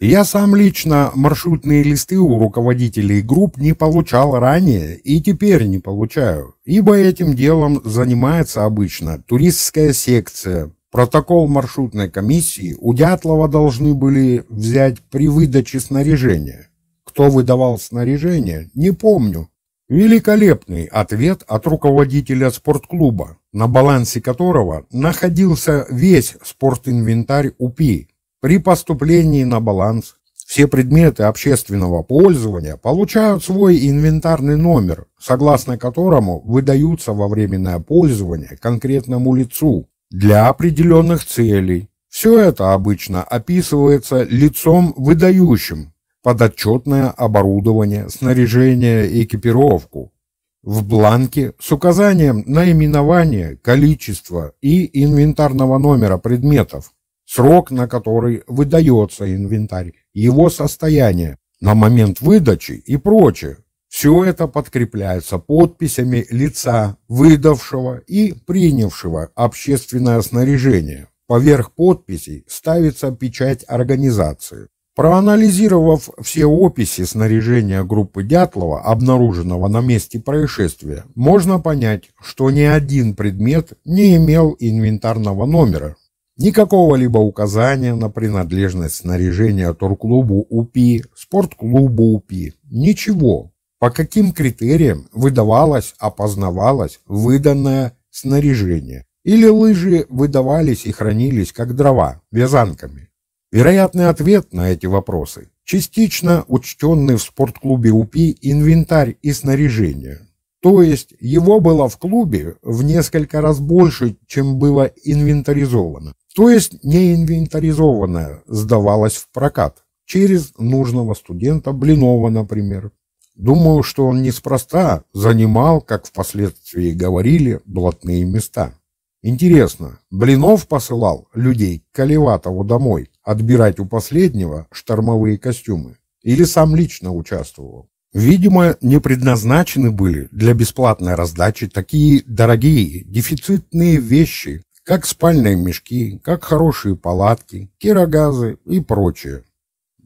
A: Я сам лично маршрутные листы у руководителей групп не получал ранее и теперь не получаю, ибо этим делом занимается обычно туристская секция. Протокол маршрутной комиссии у Дятлова должны были взять при выдаче снаряжения. Кто выдавал снаряжение, не помню. Великолепный ответ от руководителя спортклуба, на балансе которого находился весь спортинвентарь УПИ, при поступлении на баланс все предметы общественного пользования получают свой инвентарный номер, согласно которому выдаются во временное пользование конкретному лицу для определенных целей. Все это обычно описывается лицом выдающим подотчетное оборудование, снаряжение и экипировку в бланке с указанием наименования, количества и инвентарного номера предметов, срок, на который выдается инвентарь, его состояние на момент выдачи и прочее. Все это подкрепляется подписями лица, выдавшего и принявшего общественное снаряжение. Поверх подписей ставится печать организации. Проанализировав все описи снаряжения группы Дятлова, обнаруженного на месте происшествия, можно понять, что ни один предмет не имел инвентарного номера, Никакого либо указания на принадлежность снаряжения турклубу УПИ, спортклубу УПИ. Ничего. По каким критериям выдавалось, опознавалось выданное снаряжение? Или лыжи выдавались и хранились как дрова, вязанками? Вероятный ответ на эти вопросы – частично учтенный в спортклубе УПИ инвентарь и снаряжение. То есть его было в клубе в несколько раз больше, чем было инвентаризовано. То есть неинвентаризованное сдавалось в прокат через нужного студента Блинова, например. Думаю, что он неспроста занимал, как впоследствии говорили, блатные места. Интересно, Блинов посылал людей к Каливатову домой отбирать у последнего штормовые костюмы? Или сам лично участвовал? Видимо, не предназначены были для бесплатной раздачи такие дорогие, дефицитные вещи, как спальные мешки, как хорошие палатки, кирогазы и прочее.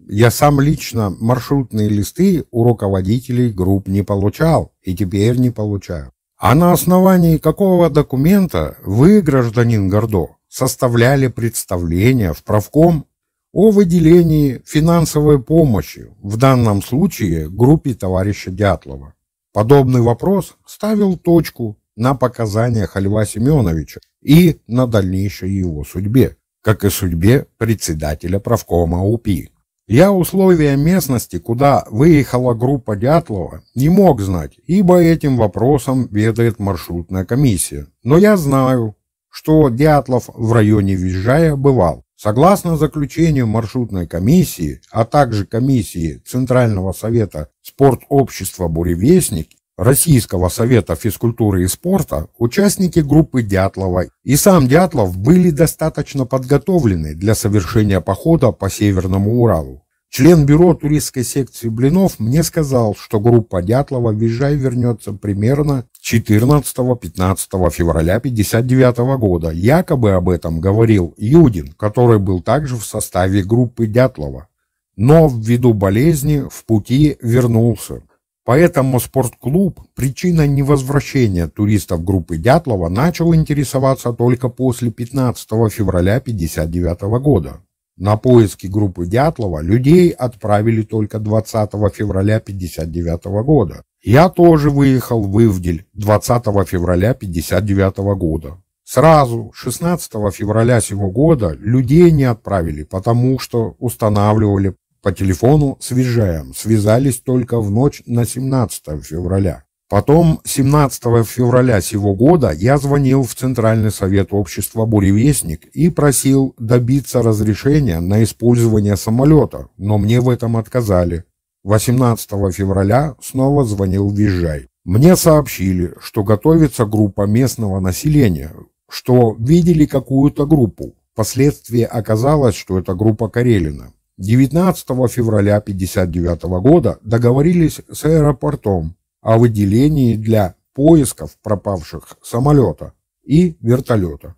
A: Я сам лично маршрутные листы у руководителей групп не получал и теперь не получаю. А на основании какого документа вы, гражданин Гордо, составляли представление в правком о выделении финансовой помощи, в данном случае группе товарища Дятлова? Подобный вопрос ставил точку на показаниях Льва Семеновича и на дальнейшей его судьбе, как и судьбе председателя правкома УПИ. Я условия местности, куда выехала группа Дятлова, не мог знать, ибо этим вопросом ведает маршрутная комиссия. Но я знаю, что Дятлов в районе Визжая бывал. Согласно заключению маршрутной комиссии, а также комиссии Центрального совета спортобщества «Буревестник» Российского совета физкультуры и спорта, участники группы Дятлова и сам Дятлов были достаточно подготовлены для совершения похода по Северному Уралу. Член бюро туристской секции Блинов мне сказал, что группа Дятлова «Визжай» вернется примерно 14-15 февраля 1959 года. Якобы об этом говорил Юдин, который был также в составе группы Дятлова. Но ввиду болезни в пути вернулся. Поэтому спортклуб причиной невозвращения туристов группы Дятлова начал интересоваться только после 15 февраля 1959 года. На поиски группы Дятлова людей отправили только 20 февраля 1959 года. Я тоже выехал в Ивдель 20 февраля 1959 года. Сразу 16 февраля сего года людей не отправили, потому что устанавливали по телефону с Визжаем. Связались только в ночь на 17 февраля. Потом, 17 февраля сего года, я звонил в Центральный совет общества «Буревестник» и просил добиться разрешения на использование самолета, но мне в этом отказали. 18 февраля снова звонил Визжай. Мне сообщили, что готовится группа местного населения, что видели какую-то группу. Впоследствии оказалось, что это группа Карелина. 19 февраля 1959 года договорились с аэропортом о выделении для поисков пропавших самолета и вертолета.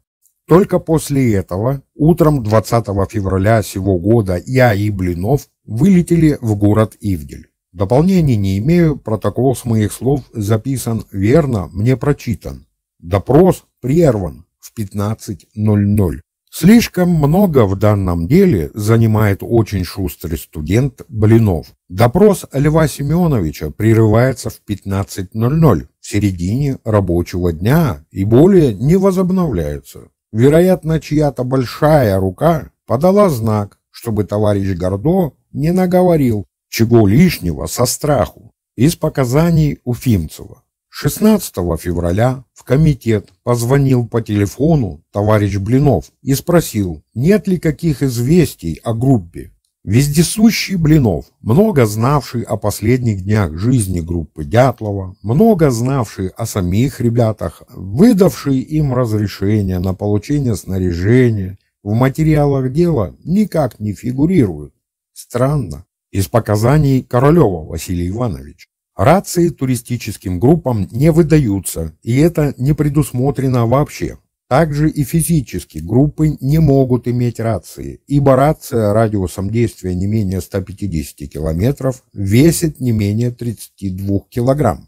A: Только после этого утром 20 февраля сего года я и Блинов вылетели в город Ивдель. Дополнений не имею, протокол с моих слов записан верно, мне прочитан. Допрос прерван в 15.00. Слишком много в данном деле занимает очень шустрый студент Блинов. Допрос Льва Семеновича прерывается в 15.00 в середине рабочего дня и более не возобновляется. Вероятно, чья-то большая рука подала знак, чтобы товарищ Гордо не наговорил чего лишнего со страху из показаний Уфимцева. 16 февраля в комитет позвонил по телефону товарищ Блинов и спросил, нет ли каких известий о группе. Вездесущий Блинов, много знавший о последних днях жизни группы Дятлова, много знавший о самих ребятах, выдавший им разрешение на получение снаряжения, в материалах дела никак не фигурирует. Странно. Из показаний Королева Василия Ивановича. Рации туристическим группам не выдаются, и это не предусмотрено вообще. Также и физически группы не могут иметь рации, ибо рация радиусом действия не менее 150 км весит не менее 32 кг.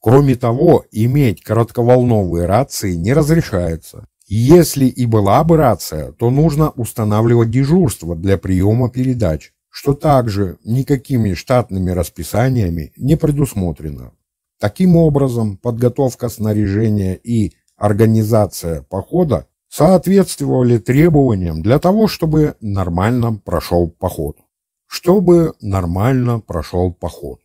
A: Кроме того, иметь коротковолновые рации не разрешается. Если и была бы рация, то нужно устанавливать дежурство для приема передач, что также никакими штатными расписаниями не предусмотрено. Таким образом, подготовка снаряжения и организация похода соответствовали требованиям для того, чтобы нормально прошел поход. Чтобы нормально прошел поход.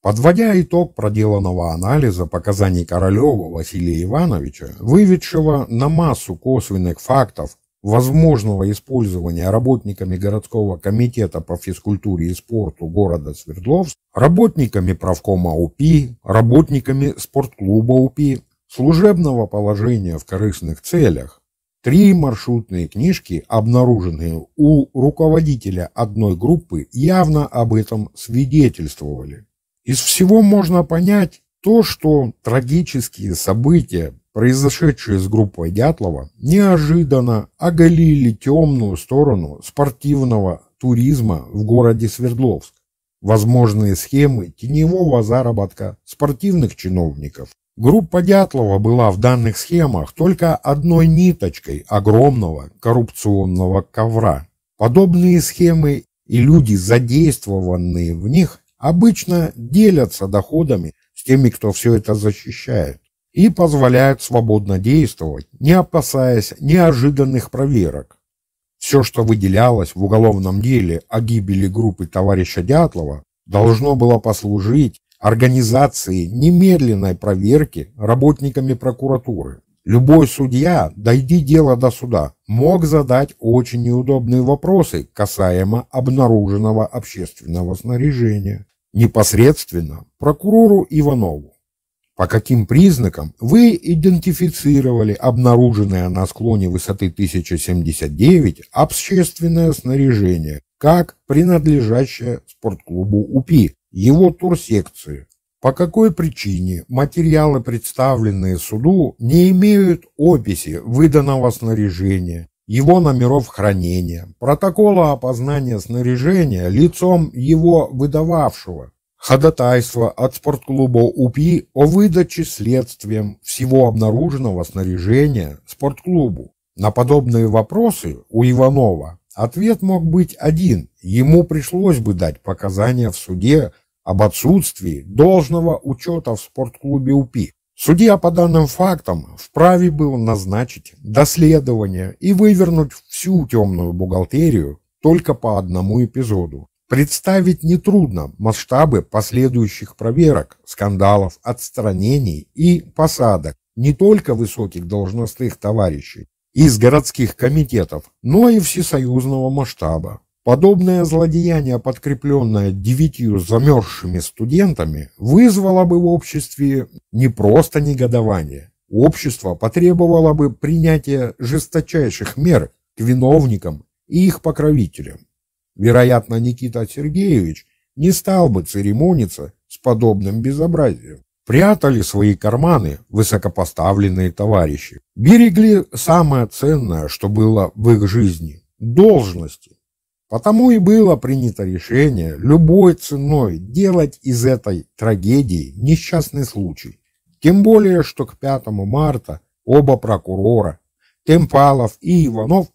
A: Подводя итог проделанного анализа показаний Королева Василия Ивановича, выведшего на массу косвенных фактов возможного использования работниками городского комитета по физкультуре и спорту города Свердловск, работниками правкома УПИ, работниками спортклуба УПИ, служебного положения в корыстных целях, три маршрутные книжки, обнаруженные у руководителя одной группы, явно об этом свидетельствовали. Из всего можно понять то, что трагические события произошедшие с группой Дятлова, неожиданно оголили темную сторону спортивного туризма в городе Свердловск, возможные схемы теневого заработка спортивных чиновников. Группа Дятлова была в данных схемах только одной ниточкой огромного коррупционного ковра. Подобные схемы и люди, задействованные в них, обычно делятся доходами с теми, кто все это защищает и позволяют свободно действовать, не опасаясь неожиданных проверок. Все, что выделялось в уголовном деле о гибели группы товарища Дятлова, должно было послужить организации немедленной проверки работниками прокуратуры. Любой судья, дойди дело до суда, мог задать очень неудобные вопросы касаемо обнаруженного общественного снаряжения непосредственно прокурору Иванову. По каким признакам вы идентифицировали обнаруженное на склоне высоты 1079 общественное снаряжение как принадлежащее спортклубу УПИ, его турсекции, по какой причине материалы, представленные суду, не имеют описи выданного снаряжения, его номеров хранения, протокола опознания снаряжения лицом его выдававшего, ходатайство от спортклуба УПИ о выдаче следствием всего обнаруженного снаряжения спортклубу. На подобные вопросы у Иванова ответ мог быть один. Ему пришлось бы дать показания в суде об отсутствии должного учета в спортклубе УПИ. Судья по данным фактам вправе был назначить доследование и вывернуть всю темную бухгалтерию только по одному эпизоду. Представить нетрудно масштабы последующих проверок, скандалов, отстранений и посадок не только высоких должностных товарищей из городских комитетов, но и всесоюзного масштаба. Подобное злодеяние, подкрепленное девятью замерзшими студентами, вызвало бы в обществе не просто негодование. Общество потребовало бы принятия жесточайших мер к виновникам и их покровителям. Вероятно, Никита Сергеевич не стал бы церемониться с подобным безобразием. Прятали свои карманы высокопоставленные товарищи. Берегли самое ценное, что было в их жизни – должности. Потому и было принято решение любой ценой делать из этой трагедии несчастный случай. Тем более, что к 5 марта оба прокурора, Темпалов и Иванов,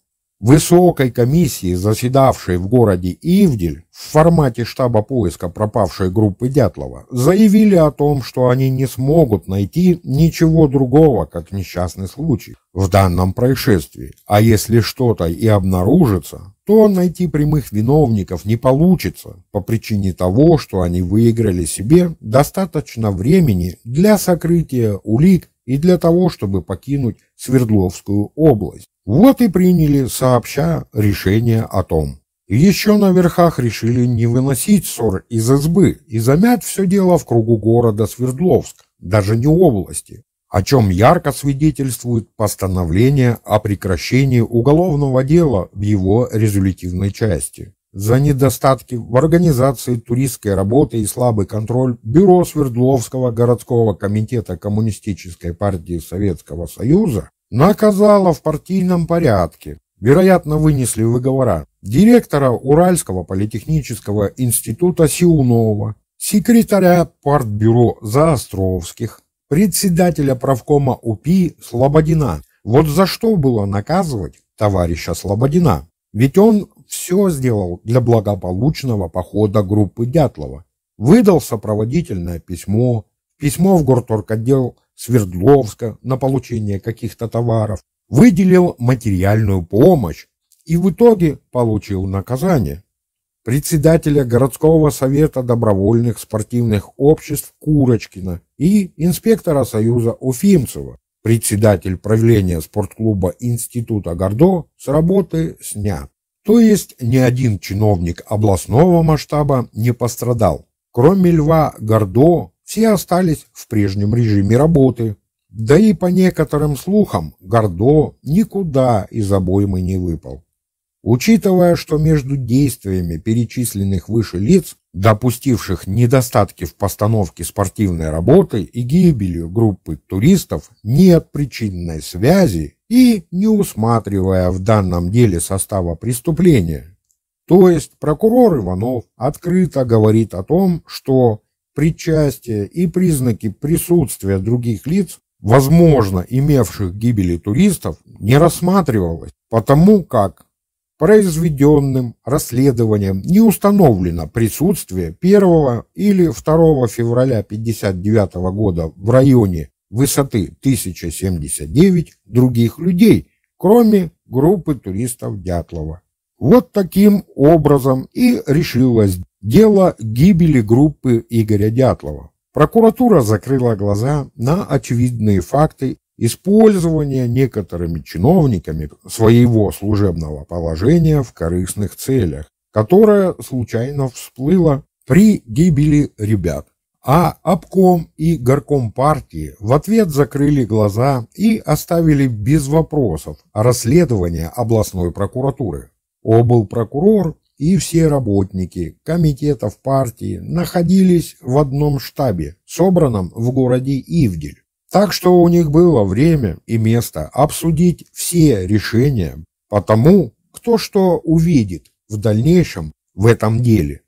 A: высокой комиссии, заседавшей в городе Ивдель в формате штаба поиска пропавшей группы Дятлова, заявили о том, что они не смогут найти ничего другого, как несчастный случай в данном происшествии. А если что-то и обнаружится, то найти прямых виновников не получится по причине того, что они выиграли себе достаточно времени для сокрытия улик и для того, чтобы покинуть Свердловскую область. Вот и приняли сообща решение о том. еще на верхах решили не выносить ссор из избы и замять все дело в кругу города Свердловск, даже не области, о чем ярко свидетельствует постановление о прекращении уголовного дела в его резолютивной части. За недостатки в организации туристской работы и слабый контроль Бюро Свердловского городского комитета Коммунистической партии Советского Союза наказало в партийном порядке, вероятно, вынесли выговора, директора Уральского политехнического института Сиунова, секретаря партбюро Заостровских, председателя правкома УПИ Слободина. Вот за что было наказывать товарища Слободина? Ведь он все сделал для благополучного похода группы Дятлова. Выдал сопроводительное письмо, письмо в горторготдел Свердловска на получение каких-то товаров, выделил материальную помощь и в итоге получил наказание председателя городского совета добровольных спортивных обществ Курочкина и инспектора Союза Уфимцева. Председатель правления спортклуба Института Гордо с работы снят. То есть ни один чиновник областного масштаба не пострадал. Кроме Льва Гордо, все остались в прежнем режиме работы. Да и по некоторым слухам Гордо никуда из обоймы не выпал. Учитывая, что между действиями перечисленных выше лиц, допустивших недостатки в постановке спортивной работы и гибелью группы туристов, нет причинной связи и не усматривая в данном деле состава преступления. То есть прокурор Иванов открыто говорит о том, что причастие и признаки присутствия других лиц, возможно имевших гибели туристов, не рассматривалось, потому как произведенным расследованием не установлено присутствие 1 или 2 февраля 1959 года в районе высоты 1079 других людей, кроме группы туристов Дятлова. Вот таким образом и решилось дело гибели группы Игоря Дятлова. Прокуратура закрыла глаза на очевидные факты использование некоторыми чиновниками своего служебного положения в корыстных целях, которое случайно всплыло при гибели ребят. А обком и горком партии в ответ закрыли глаза и оставили без вопросов расследование областной прокуратуры. Обл. прокурор и все работники комитетов партии находились в одном штабе, собранном в городе Ивдель. Так что у них было время и место обсудить все решения по тому, кто что увидит в дальнейшем в этом деле.